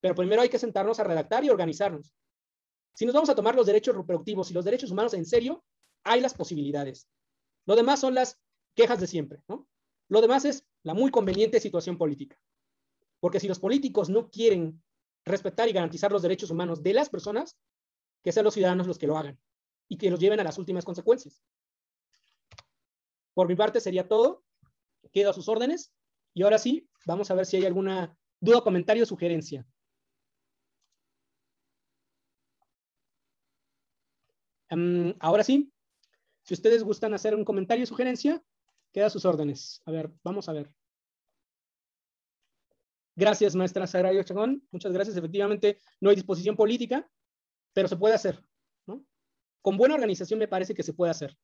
Pero primero hay que sentarnos a redactar y organizarnos. Si nos vamos a tomar los derechos reproductivos y los derechos humanos en serio, hay las posibilidades. Lo demás son las quejas de siempre, ¿no? Lo demás es la muy conveniente situación política. Porque si los políticos no quieren respetar y garantizar los derechos humanos de las personas, que sean los ciudadanos los que lo hagan y que los lleven a las últimas consecuencias. Por mi parte sería todo. Quedo a sus órdenes. Y ahora sí, vamos a ver si hay alguna duda, comentario o sugerencia. Ahora sí, si ustedes gustan hacer un comentario o sugerencia, queda a sus órdenes. A ver, vamos a ver. Gracias, maestra Sagrario Chagón. Muchas gracias. Efectivamente, no hay disposición política pero se puede hacer. ¿no? Con buena organización me parece que se puede hacer.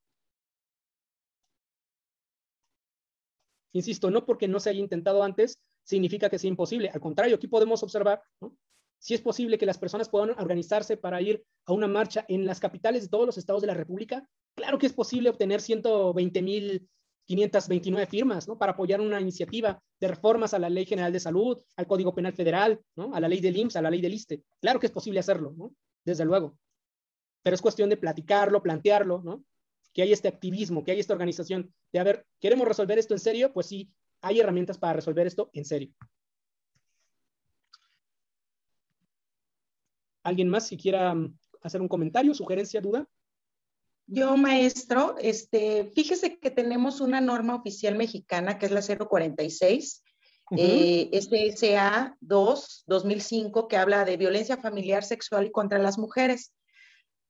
Insisto, no porque no se haya intentado antes significa que sea imposible. Al contrario, aquí podemos observar ¿no? si es posible que las personas puedan organizarse para ir a una marcha en las capitales de todos los estados de la República. Claro que es posible obtener 120 mil 529 firmas, ¿no? Para apoyar una iniciativa de reformas a la Ley General de Salud, al Código Penal Federal, ¿no? A la ley del IMSS, a la ley del ISTE. Claro que es posible hacerlo, ¿no? Desde luego. Pero es cuestión de platicarlo, plantearlo, ¿no? Que hay este activismo, que hay esta organización de, a ver, ¿queremos resolver esto en serio? Pues sí, hay herramientas para resolver esto en serio. ¿Alguien más si quiera mm, hacer un comentario, sugerencia, duda? Yo, maestro, este, fíjese que tenemos una norma oficial mexicana que es la 046, uh 2, 2005, que habla de violencia familiar, sexual y contra las mujeres.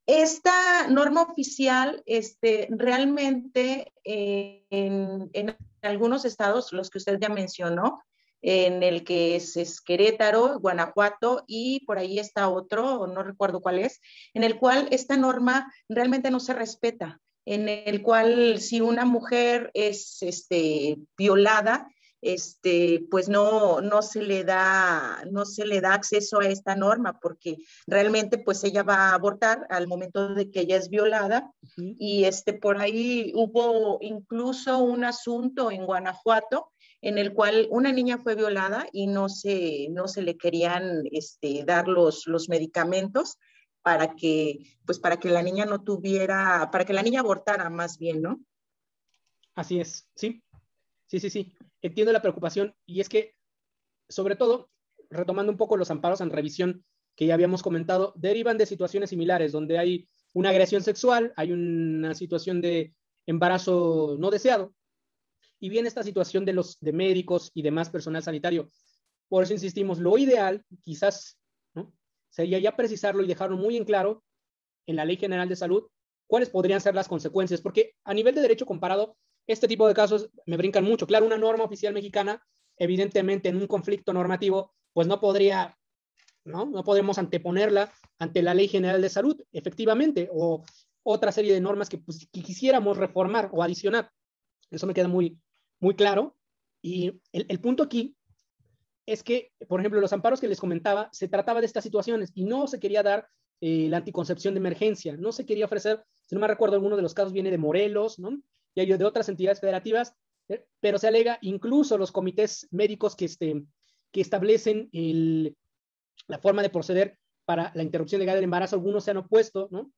Esta norma oficial, este, realmente eh, en, algunos estados, los que usted ya mencionó, en el que es, Querétaro, Guanajuato y por ahí está otro, no recuerdo cuál es, en el cual esta norma realmente no se respeta, en el cual si una mujer es este, violada, este, pues no, no, se le da, no se le da acceso a esta norma porque realmente pues ella va a abortar al momento de que ella es violada. Y este, por ahí hubo incluso un asunto en Guanajuato en el cual una niña fue violada y no se, no se le querían este, dar los, los medicamentos para que, pues para que la niña no tuviera, para que la niña abortara más bien, ¿no? Así es, sí, sí, sí, sí. Entiendo la preocupación y es que, sobre todo, retomando un poco los amparos en revisión que ya habíamos comentado, derivan de situaciones similares donde hay una agresión sexual, hay una situación de embarazo no deseado, y viene esta situación de los de médicos y demás personal sanitario. Por eso insistimos, lo ideal quizás sería ya precisarlo y dejarlo muy en claro en la Ley General de Salud cuáles podrían ser las consecuencias, porque a nivel de derecho comparado, este tipo de casos me brincan mucho. Claro, una norma oficial mexicana, evidentemente en un conflicto normativo, pues no podría, ¿no? No podemos anteponerla ante la Ley General de Salud, efectivamente, o otra serie de normas que, pues, quisiéramos reformar o adicionar. Eso me queda muy, muy claro. Y el, punto aquí es que, por ejemplo, los amparos que les comentaba, se trataba de estas situaciones y no se quería dar eh, la anticoncepción de emergencia, no se quería ofrecer, si no me recuerdo, alguno de los casos viene de Morelos, ¿no? Y hay de otras entidades federativas, eh, pero se alega incluso los comités médicos que, este, que establecen el, la forma de proceder para la interrupción legal del embarazo, algunos se han opuesto, ¿no?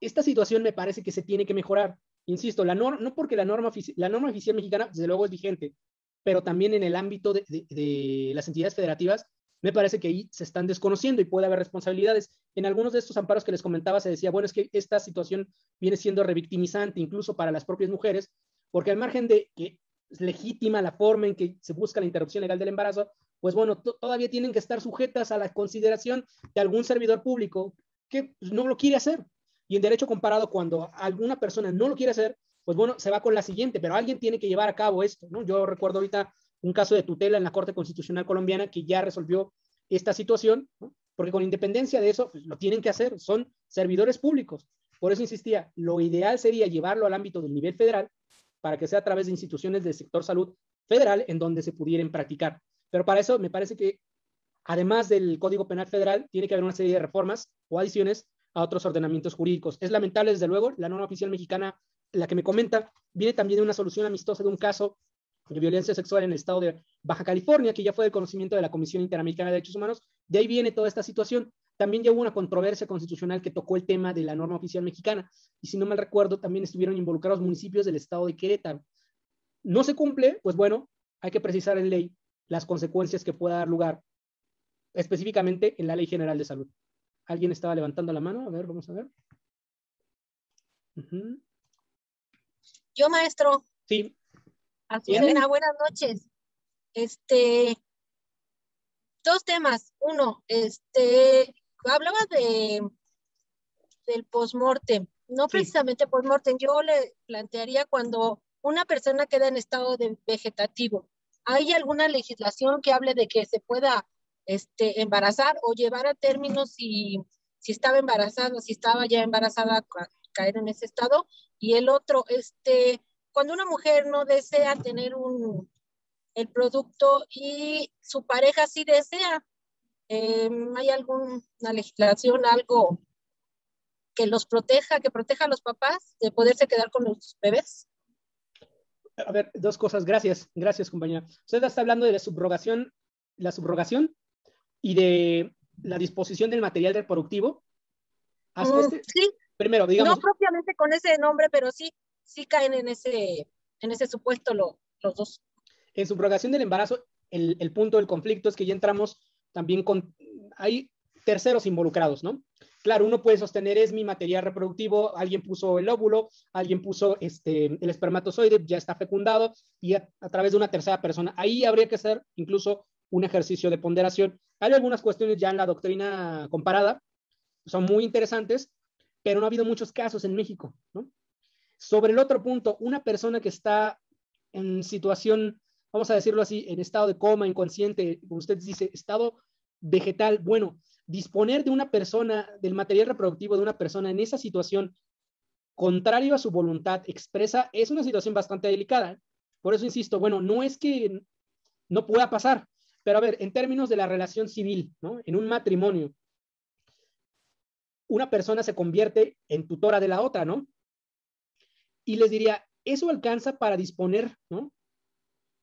Esta situación me parece que se tiene que mejorar. Insisto, la no porque la norma, la norma oficial mexicana, desde luego, es vigente, pero también en el ámbito de, de, las entidades federativas, me parece que ahí se están desconociendo y puede haber responsabilidades. En algunos de estos amparos que les comentaba se decía, bueno, es que esta situación viene siendo revictimizante incluso para las propias mujeres, porque al margen de que es legítima la forma en que se busca la interrupción legal del embarazo, pues bueno, todavía tienen que estar sujetas a la consideración de algún servidor público que pues, no lo quiere hacer. Y en derecho comparado, cuando alguna persona no lo quiere hacer, pues bueno, se va con la siguiente, pero alguien tiene que llevar a cabo esto, ¿no? Yo recuerdo ahorita un caso de tutela en la Corte Constitucional Colombiana que ya resolvió esta situación, porque con independencia de eso, pues, lo tienen que hacer, son servidores públicos. Por eso insistía, lo ideal sería llevarlo al ámbito del nivel federal para que sea a través de instituciones del sector salud federal en donde se pudieran practicar. Pero para eso me parece que, además del Código Penal Federal, tiene que haber una serie de reformas o adiciones a otros ordenamientos jurídicos. Es lamentable, desde luego, la norma oficial mexicana, la que me comenta, viene también de una solución amistosa de un caso de violencia sexual en el estado de Baja California, que ya fue de conocimiento de la Comisión Interamericana de Derechos Humanos. De ahí viene toda esta situación. También ya hubo una controversia constitucional que tocó el tema de la norma oficial mexicana. Y si no mal recuerdo, también estuvieron involucrados municipios del estado de Querétaro. No se cumple, pues bueno, hay que precisar en ley las consecuencias que pueda dar lugar específicamente en la Ley General de Salud. Alguien estaba levantando la mano. A ver, vamos a ver. Yo, maestro. Sí. Azucena, buenas noches. Este, dos temas. Uno, este, hablaba de del postmortem, no precisamente postmortem, yo le plantearía cuando una persona queda en estado de vegetativo. ¿Hay alguna legislación que hable de que se pueda este, embarazar o llevar a término si, si estaba embarazada, si estaba ya embarazada, caer en ese estado. Y el otro, este, cuando una mujer no desea tener un, el producto y su pareja sí desea, Em, ¿Hay alguna legislación, algo que los proteja, que proteja a los papás de poderse quedar con los bebés? A ver, dos cosas. Gracias, gracias, compañera. Usted está hablando de la subrogación, la subrogación y de la disposición del material reproductivo. Hasta mm, este, sí. Primero, digamos. No propiamente con ese nombre, pero sí, sí caen en ese, en ese supuesto los dos. En subrogación del embarazo, el, el punto del conflicto es que ya entramos también con, hay terceros involucrados, ¿no? Claro, uno puede sostener es mi material reproductivo, alguien puso el óvulo, alguien puso este, el espermatozoide, ya está fecundado y a, través de una tercera persona. Ahí habría que hacer incluso un ejercicio de ponderación. Hay algunas cuestiones ya en la doctrina comparada, son muy interesantes, pero no ha habido muchos casos en México. ¿no? Sobre el otro punto, una persona que está en situación, vamos a decirlo así, en estado de coma, inconsciente, como usted dice, estado vegetal, bueno, disponer de una persona, del material reproductivo de una persona en esa situación contrario a su voluntad expresa, es una situación bastante delicada. Por eso insisto, bueno, no es que no pueda pasar, pero a ver, en términos de la relación civil, ¿no? En un matrimonio, una persona se convierte en tutora de la otra, ¿no? Y les diría, eso alcanza para disponer, ¿no?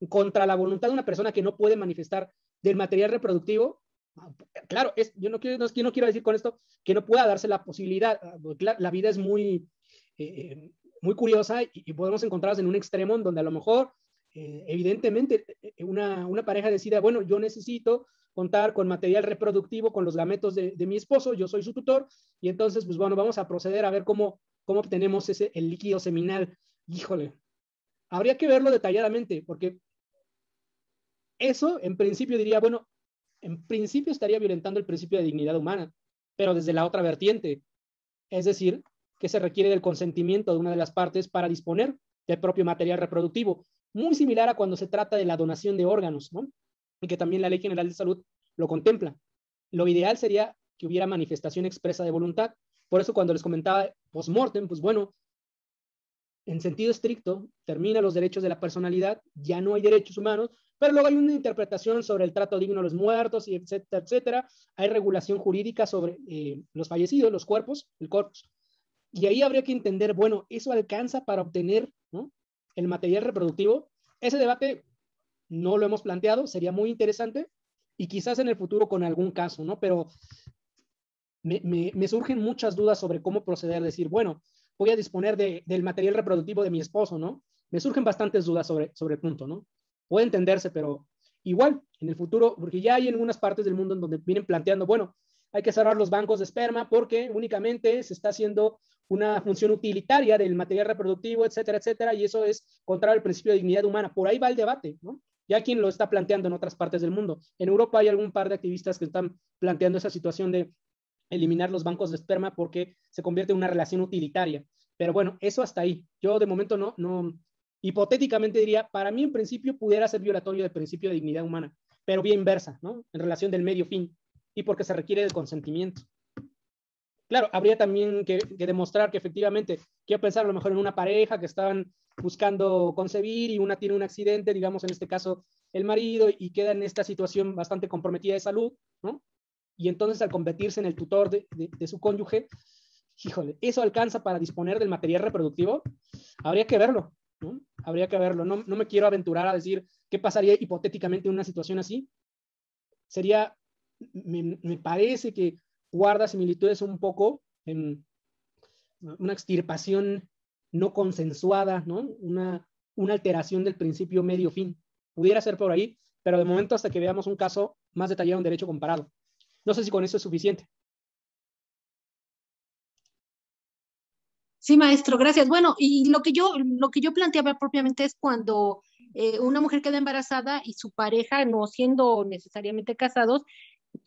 Contra la voluntad de una persona que no puede manifestar del material reproductivo, claro, es, yo no quiero, no, quiero decir con esto que no pueda darse la posibilidad, ah, la, vida es muy, eh, muy curiosa y, podemos encontrarnos en un extremo en donde a lo mejor, eh, evidentemente, eh, una, una, pareja decida, bueno, yo necesito contar con material reproductivo, con los gametos de, de, mi esposo, yo soy su tutor, y entonces, pues bueno, vamos a proceder a ver cómo, cómo obtenemos ese, el líquido seminal. Híjole, habría que verlo detalladamente, porque eso, en principio, diría, bueno, en principio estaría violentando el principio de dignidad humana, pero desde la otra vertiente, es decir, que se requiere del consentimiento de una de las partes para disponer del propio material reproductivo, muy similar a cuando se trata de la donación de órganos, ¿no? Y que también la Ley General de Salud lo contempla. Lo ideal sería que hubiera manifestación expresa de voluntad. Por eso cuando les comentaba post-mortem, pues bueno, en sentido estricto, termina los derechos de la personalidad, ya no hay derechos humanos, pero luego hay una interpretación sobre el trato digno de los muertos, y etcétera, etcétera. Hay regulación jurídica sobre eh, los fallecidos, los cuerpos, el corpus. Y ahí habría que entender, bueno, ¿eso alcanza para obtener el material reproductivo? Ese debate no lo hemos planteado, sería muy interesante y quizás en el futuro con algún caso, ¿no? Pero me, surgen muchas dudas sobre cómo proceder, decir, bueno, voy a disponer de, del material reproductivo de mi esposo, ¿no? Me surgen bastantes dudas sobre, sobre el punto, ¿no? puede entenderse, pero igual en el futuro, porque ya hay en algunas partes del mundo en donde vienen planteando, bueno, hay que cerrar los bancos de esperma porque únicamente se está haciendo una función utilitaria del material reproductivo, etcétera, etcétera, y eso es contrario al principio de dignidad humana. Por ahí va el debate, ¿no? Ya quien lo está planteando en otras partes del mundo. En Europa hay algún par de activistas que están planteando esa situación de eliminar los bancos de esperma porque se convierte en una relación utilitaria. Pero bueno, eso hasta ahí. Yo de momento no, no, hipotéticamente diría, para mí en principio pudiera ser violatorio del principio de dignidad humana, pero bien inversa, ¿no? En relación del medio fin y porque se requiere del consentimiento. Claro, habría también que, demostrar que efectivamente, quiero pensar a lo mejor en una pareja que estaban buscando concebir y una tiene un accidente, digamos en este caso el marido, y queda en esta situación bastante comprometida de salud, ¿no? Y entonces al convertirse en el tutor de, su cónyuge, híjole, ¿eso alcanza para disponer del material reproductivo? Habría que verlo, Habría que verlo. No, me quiero aventurar a decir qué pasaría hipotéticamente en una situación así. Sería, me, parece que guarda similitudes un poco en una extirpación no consensuada, ¿no? Una, una alteración del principio medio-fin. Pudiera ser por ahí, pero de momento hasta que veamos un caso más detallado en derecho comparado. No sé si con eso es suficiente. Sí, maestro, gracias. Bueno, y lo que yo, lo que yo planteaba propiamente es cuando eh, una mujer queda embarazada y su pareja, no siendo necesariamente casados,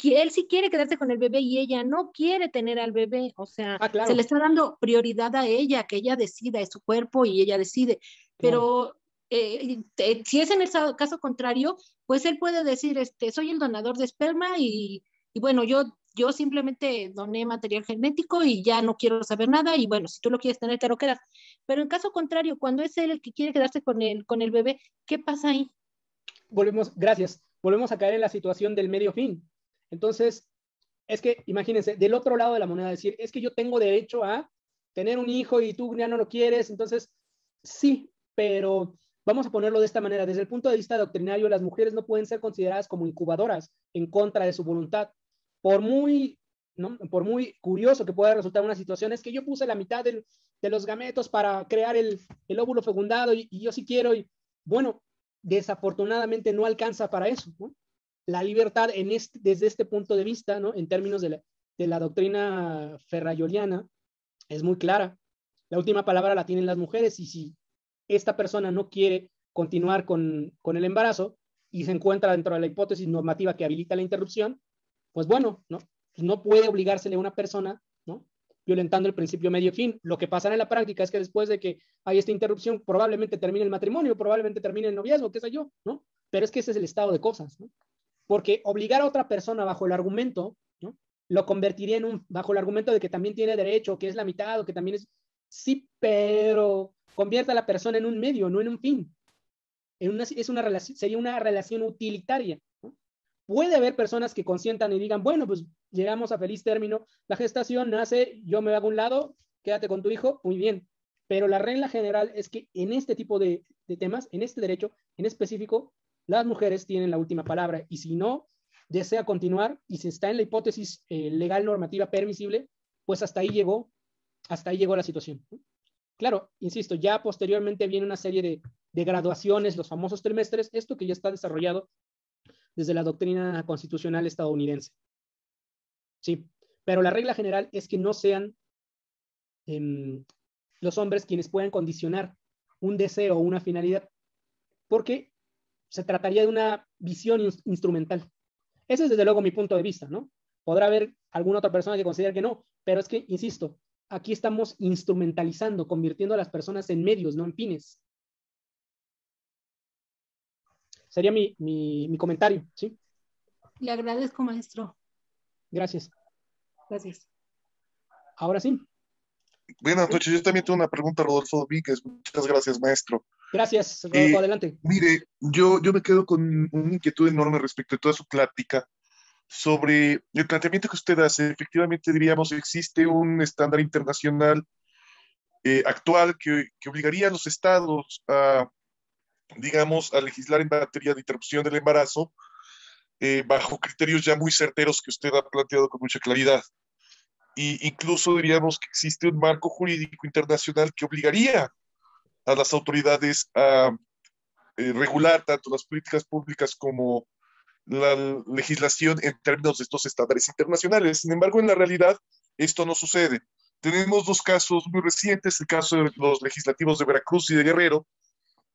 él sí quiere quedarse con el bebé y ella no quiere tener al bebé, o sea, ah, se le está dando prioridad a ella, que ella decida, es su cuerpo y ella decide, pero eh, si es en el caso contrario, pues él puede decir, este, soy el donador de esperma y, y bueno, yo yo simplemente doné material genético y ya no quiero saber nada y bueno, si tú lo quieres tener, te lo quedas. Pero en caso contrario, cuando es él el que quiere quedarse con el, con el bebé, ¿qué pasa ahí? Volvemos, gracias, volvemos a caer en la situación del medio fin. Entonces, es que imagínense, del otro lado de la moneda, decir, es que yo tengo derecho a tener un hijo y tú ya no lo quieres, entonces, sí, pero vamos a ponerlo de esta manera, desde el punto de vista doctrinario, las mujeres no pueden ser consideradas como incubadoras en contra de su voluntad. Por muy, por muy curioso que pueda resultar una situación, es que yo puse la mitad de los gametos para crear el, óvulo fecundado y, yo sí quiero, y bueno, desafortunadamente no alcanza para eso. La libertad en este, desde este punto de vista, ¿no? en términos de la, de la doctrina ferrayoliana, es muy clara. La última palabra la tienen las mujeres y si esta persona no quiere continuar con, el embarazo y se encuentra dentro de la hipótesis normativa que habilita la interrupción, pues bueno, ¿no? Pues no puede obligársele a una persona, ¿no? Violentando el principio medio-fin. Lo que pasa en la práctica es que después de que hay esta interrupción, probablemente termine el matrimonio, probablemente termine el noviazgo, qué sé yo, ¿no? Pero es que ese es el estado de cosas, ¿no? Porque obligar a otra persona bajo el argumento, ¿no? Lo convertiría en un, bajo el argumento de que también tiene derecho, que es la mitad o que también es, sí, pero convierte a la persona en un medio, no en un fin. En una, es una relación, sería una relación utilitaria. Puede haber personas que consientan y digan, bueno, pues llegamos a feliz término, la gestación nace, yo me hago un lado, quédate con tu hijo, muy bien. Pero la regla general es que en este tipo de, temas, en este derecho en específico, las mujeres tienen la última palabra y si no desea continuar y si está en la hipótesis eh, legal normativa permisible, pues hasta ahí llegó, hasta ahí llegó la situación. Claro, insisto, ya posteriormente viene una serie de, graduaciones, los famosos trimestres, esto que ya está desarrollado desde la doctrina constitucional estadounidense. Sí, pero la regla general es que no sean em, los hombres quienes puedan condicionar un deseo o una finalidad, porque se trataría de una visión instrumental. Ese es desde luego mi punto de vista, ¿no? Podrá haber alguna otra persona que considere que no, pero es que, insisto, aquí estamos instrumentalizando, convirtiendo a las personas en medios, no en fines. Sería mi, comentario, ¿sí? Le agradezco, maestro. Gracias. Gracias. Ahora sí. Buenas noches. Yo también tengo una pregunta, Rodolfo Víquez. Muchas gracias, maestro. Gracias, Rodolfo. Eh, adelante. Mire, yo, yo me quedo con una inquietud enorme respecto a toda su plática sobre el planteamiento que usted hace. Efectivamente, diríamos, existe un estándar internacional eh, actual que, obligaría a los estados a, digamos, a legislar en materia de interrupción del embarazo eh, bajo criterios ya muy certeros que usted ha planteado con mucha claridad. Y incluso diríamos que existe un marco jurídico internacional que obligaría a las autoridades a eh, regular tanto las políticas públicas como la legislación en términos de estos estándares internacionales. Sin embargo, en la realidad, esto no sucede. Tenemos dos casos muy recientes, el caso de los legislativos de Veracruz y de Guerrero,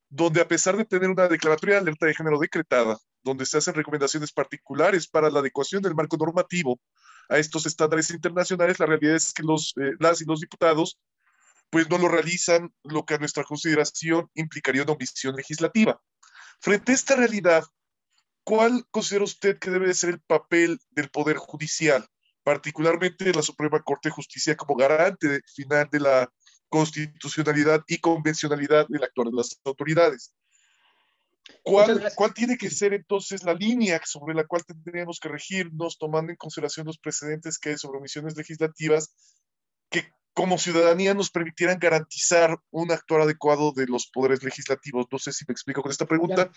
donde a pesar de tener una declaratoria de alerta de género decretada, donde se hacen recomendaciones particulares para la adecuación del marco normativo a estos estándares internacionales, la realidad es que los, eh, las y los diputados pues no lo realizan, lo que a nuestra consideración implicaría una omisión legislativa. Frente a esta realidad, ¿cuál considera usted que debe ser el papel del Poder Judicial, particularmente de la Suprema Corte de Justicia como garante final de la constitucionalidad y convencionalidad del actuar de las autoridades? ¿Cuál, ¿Cuál, tiene que ser entonces la línea sobre la cual tendríamos que regirnos, tomando en consideración los precedentes que hay sobre omisiones legislativas, que como ciudadanía nos permitieran garantizar un actuar adecuado de los poderes legislativos? No sé si me explico con esta pregunta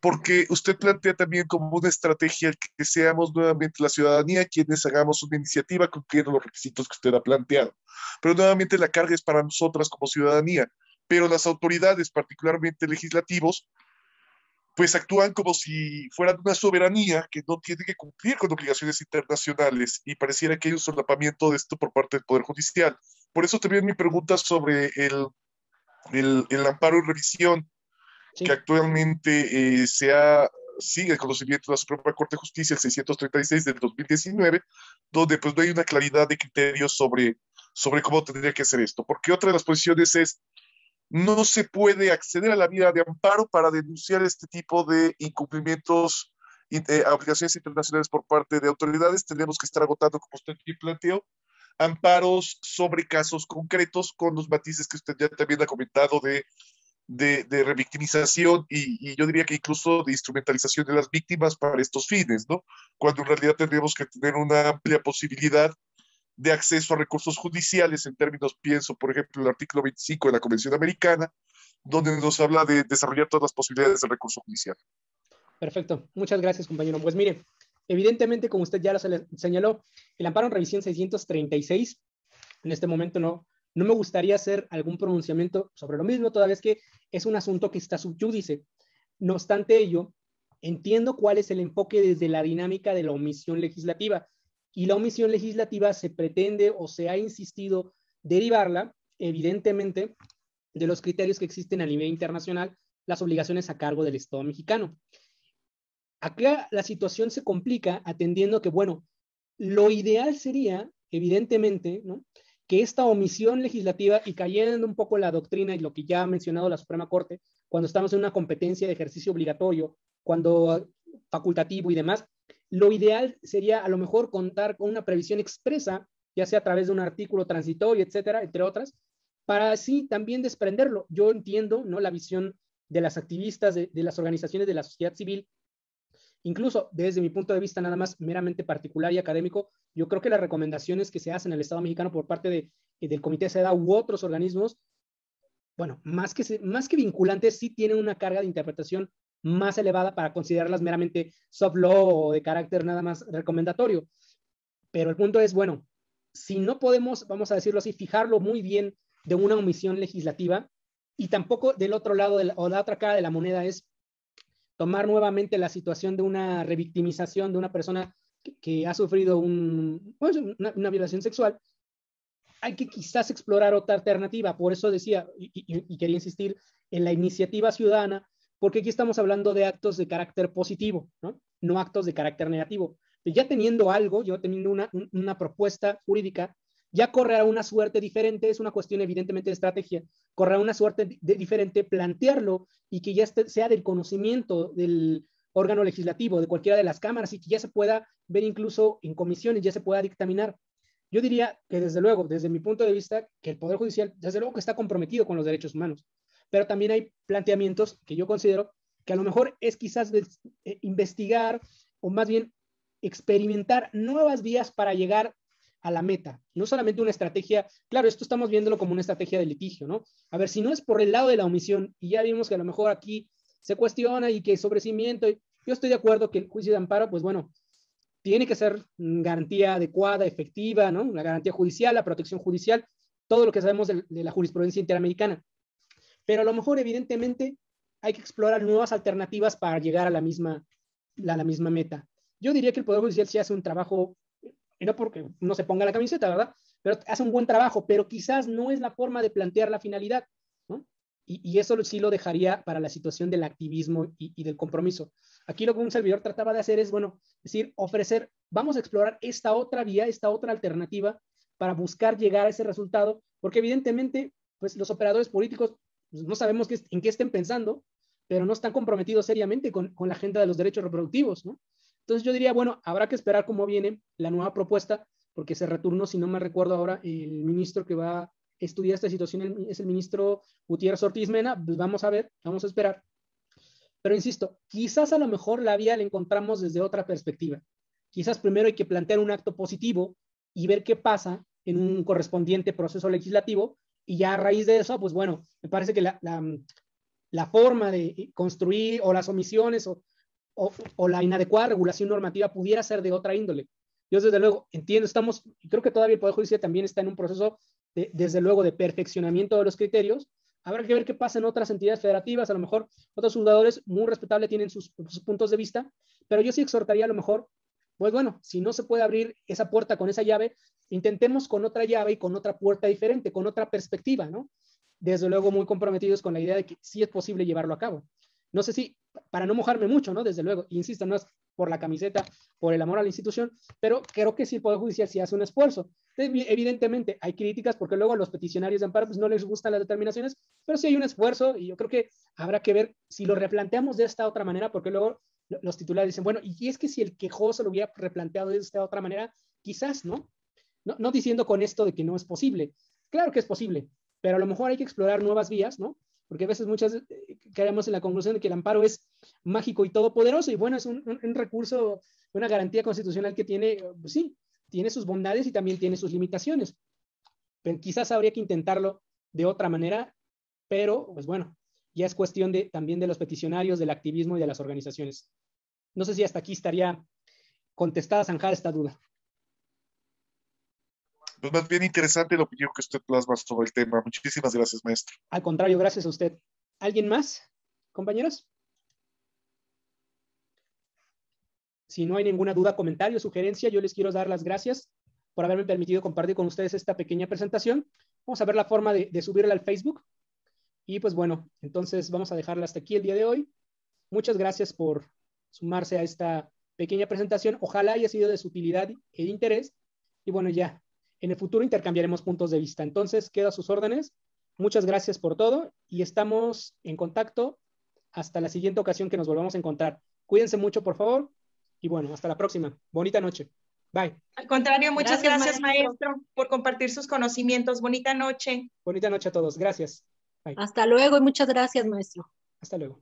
porque usted plantea también como una estrategia que seamos nuevamente la ciudadanía quienes hagamos una iniciativa cumpliendo los requisitos que usted ha planteado. Pero nuevamente la carga es para nosotras como ciudadanía, pero las autoridades, particularmente legislativos, pues actúan como si fueran una soberanía que no tiene que cumplir con obligaciones internacionales y pareciera que hay un solapamiento de esto por parte del Poder Judicial. Por eso también mi pregunta sobre el, el, el amparo y revisión que actualmente eh, se ha, sigue el conocimiento de la Suprema Corte de Justicia, el 636 del 2019, donde pues no hay una claridad de criterios sobre, sobre cómo tendría que ser esto. Porque otra de las posiciones es, no se puede acceder a la vía de amparo para denunciar este tipo de incumplimientos, eh, obligaciones internacionales por parte de autoridades. Tendremos que estar agotando, como usted planteó, amparos sobre casos concretos con los matices que usted ya también ha comentado de de, revictimización y, yo diría que incluso de instrumentalización de las víctimas para estos fines, ¿no? Cuando en realidad tendríamos que tener una amplia posibilidad de acceso a recursos judiciales en términos, pienso, por ejemplo, el artículo 25 de la Convención Americana, donde nos habla de desarrollar todas las posibilidades de recurso judicial. Perfecto. Muchas gracias, compañero. Pues mire, evidentemente, como usted ya lo señaló, el amparo en revisión 636, en este momento no, no me gustaría hacer algún pronunciamiento sobre lo mismo, toda vez que es un asunto que está subyúdice. No obstante ello, entiendo cuál es el enfoque desde la dinámica de la omisión legislativa. Y la omisión legislativa se pretende o se ha insistido derivarla, evidentemente, de los criterios que existen a nivel internacional, las obligaciones a cargo del Estado mexicano. Acá la situación se complica atendiendo que, bueno, lo ideal sería, evidentemente, ¿no? Que esta omisión legislativa y cayendo un poco la doctrina y lo que ya ha mencionado la Suprema Corte, cuando estamos en una competencia de ejercicio obligatorio, cuando facultativo y demás, lo ideal sería a lo mejor contar con una previsión expresa, ya sea a través de un artículo transitorio, etcétera, entre otras, para así también desprenderlo. Yo entiendo ¿no? la visión de las activistas, de, de las organizaciones de la sociedad civil, Incluso desde mi punto de vista nada más meramente particular y académico, yo creo que las recomendaciones que se hacen en el Estado mexicano por parte de, eh, del Comité de SEDA u otros organismos, bueno, más que, más que vinculantes, sí tienen una carga de interpretación más elevada para considerarlas meramente soft law o de carácter nada más recomendatorio. Pero el punto es, bueno, si no podemos, vamos a decirlo así, fijarlo muy bien de una omisión legislativa y tampoco del otro lado de o la otra cara de la moneda es tomar nuevamente la situación de una revictimización de una persona que, ha sufrido pues, una, violación sexual, hay que quizás explorar otra alternativa. Por eso decía y, quería insistir en la iniciativa ciudadana, porque aquí estamos hablando de actos de carácter positivo, no, actos de carácter negativo. Ya teniendo algo, yo teniendo una, una propuesta jurídica, ya correrá una suerte diferente, es una cuestión evidentemente de estrategia, correrá una suerte de, diferente plantearlo y que ya sea del conocimiento del órgano legislativo, de cualquiera de las cámaras y que ya se pueda ver incluso en comisiones, ya se pueda dictaminar. Yo diría que desde luego, desde mi punto de vista, que el Poder Judicial, desde luego que está comprometido con los derechos humanos, pero también hay planteamientos que yo considero que a lo mejor es quizás eh, investigar o más bien experimentar nuevas vías para llegar a la meta, no solamente una estrategia, claro, esto estamos viéndolo como una estrategia de litigio, ¿no? A ver, si no es por el lado de la omisión, y ya vimos que a lo mejor aquí se cuestiona y que sobrecimiento, yo estoy de acuerdo que el juicio de amparo, pues bueno, tiene que ser garantía adecuada, efectiva, ¿no? La garantía judicial, la protección judicial, todo lo que sabemos de, la jurisprudencia interamericana. Pero a lo mejor, evidentemente, hay que explorar nuevas alternativas para llegar a la misma, a la misma meta. Yo diría que el Poder Judicial sí hace un trabajo y no porque no se ponga la camiseta, ¿verdad? Pero hace un buen trabajo, pero quizás no es la forma de plantear la finalidad, ¿no? Y, eso sí lo dejaría para la situación del activismo y, del compromiso. Aquí lo que un servidor trataba de hacer es, bueno, decir, ofrecer, vamos a explorar esta otra vía, esta otra alternativa para buscar llegar a ese resultado, porque evidentemente, pues los operadores políticos pues, no sabemos qué, en qué estén pensando, pero no están comprometidos seriamente con, con la agenda de los derechos reproductivos, ¿no? Entonces yo diría, bueno, habrá que esperar cómo viene la nueva propuesta, porque se returnó, si no me recuerdo ahora, el ministro que va a estudiar esta situación es el ministro Gutiérrez Ortiz Mena, pues vamos a ver, vamos a esperar. Pero insisto, quizás a lo mejor la vía la encontramos desde otra perspectiva. Quizás primero hay que plantear un acto positivo y ver qué pasa en un correspondiente proceso legislativo y ya a raíz de eso, pues bueno, me parece que la, la, la forma de construir o las omisiones o o, la inadecuada regulación normativa pudiera ser de otra índole. Yo desde luego entiendo, estamos, creo que todavía el Poder Judicial también está en un proceso, de, desde luego, de perfeccionamiento de los criterios. Habrá que ver qué pasa en otras entidades federativas, a lo mejor otros juzgadores muy respetables tienen sus, sus puntos de vista, pero yo sí exhortaría a lo mejor, pues bueno, si no se puede abrir esa puerta con esa llave, intentemos con otra llave y con otra puerta diferente, con otra perspectiva, ¿no? Desde luego muy comprometidos con la idea de que sí es posible llevarlo a cabo. No sé si, para no mojarme mucho, ¿no? Desde luego, insisto, no es por la camiseta, por el amor a la institución, pero creo que sí el Poder Judicial sí hace un esfuerzo. Evidentemente, hay críticas porque luego a los peticionarios de amparo pues, no les gustan las determinaciones, pero sí hay un esfuerzo y yo creo que habrá que ver si lo replanteamos de esta otra manera, porque luego los titulares dicen, bueno, y es que si el quejoso lo hubiera replanteado de esta otra manera, quizás, ¿no? No, no diciendo con esto de que no es posible. Claro que es posible, pero a lo mejor hay que explorar nuevas vías, ¿no? Porque a veces muchas eh, caemos en la conclusión de que el amparo es mágico y todopoderoso, y bueno, es un, recurso, una garantía constitucional que tiene, pues sí, tiene sus bondades y también tiene sus limitaciones. Quizás habría que intentarlo de otra manera, pero pues bueno, ya es cuestión de, también de los peticionarios, del activismo y de las organizaciones. No sé si hasta aquí estaría contestada, zanjada esta duda. Pues más bien interesante la opinión que usted plasma sobre el tema. Muchísimas gracias, maestro. Al contrario, gracias a usted. ¿Alguien más, compañeros? Si no hay ninguna duda, comentario, sugerencia, yo les quiero dar las gracias por haberme permitido compartir con ustedes esta pequeña presentación. Vamos a ver la forma de, de subirla al Facebook. Y pues bueno, entonces vamos a dejarla hasta aquí el día de hoy. Muchas gracias por sumarse a esta pequeña presentación. Ojalá haya sido de su utilidad e interés. Y bueno, ya en el futuro intercambiaremos puntos de vista. Entonces, quedo a sus órdenes. Muchas gracias por todo y estamos en contacto hasta la siguiente ocasión que nos volvamos a encontrar. Cuídense mucho, por favor. Y bueno, hasta la próxima. Bonita noche. Bye. Al contrario, muchas gracias, maestro. por compartir sus conocimientos. Bonita noche. Bonita noche a todos. Gracias. Hasta luego y muchas gracias, maestro. Hasta luego.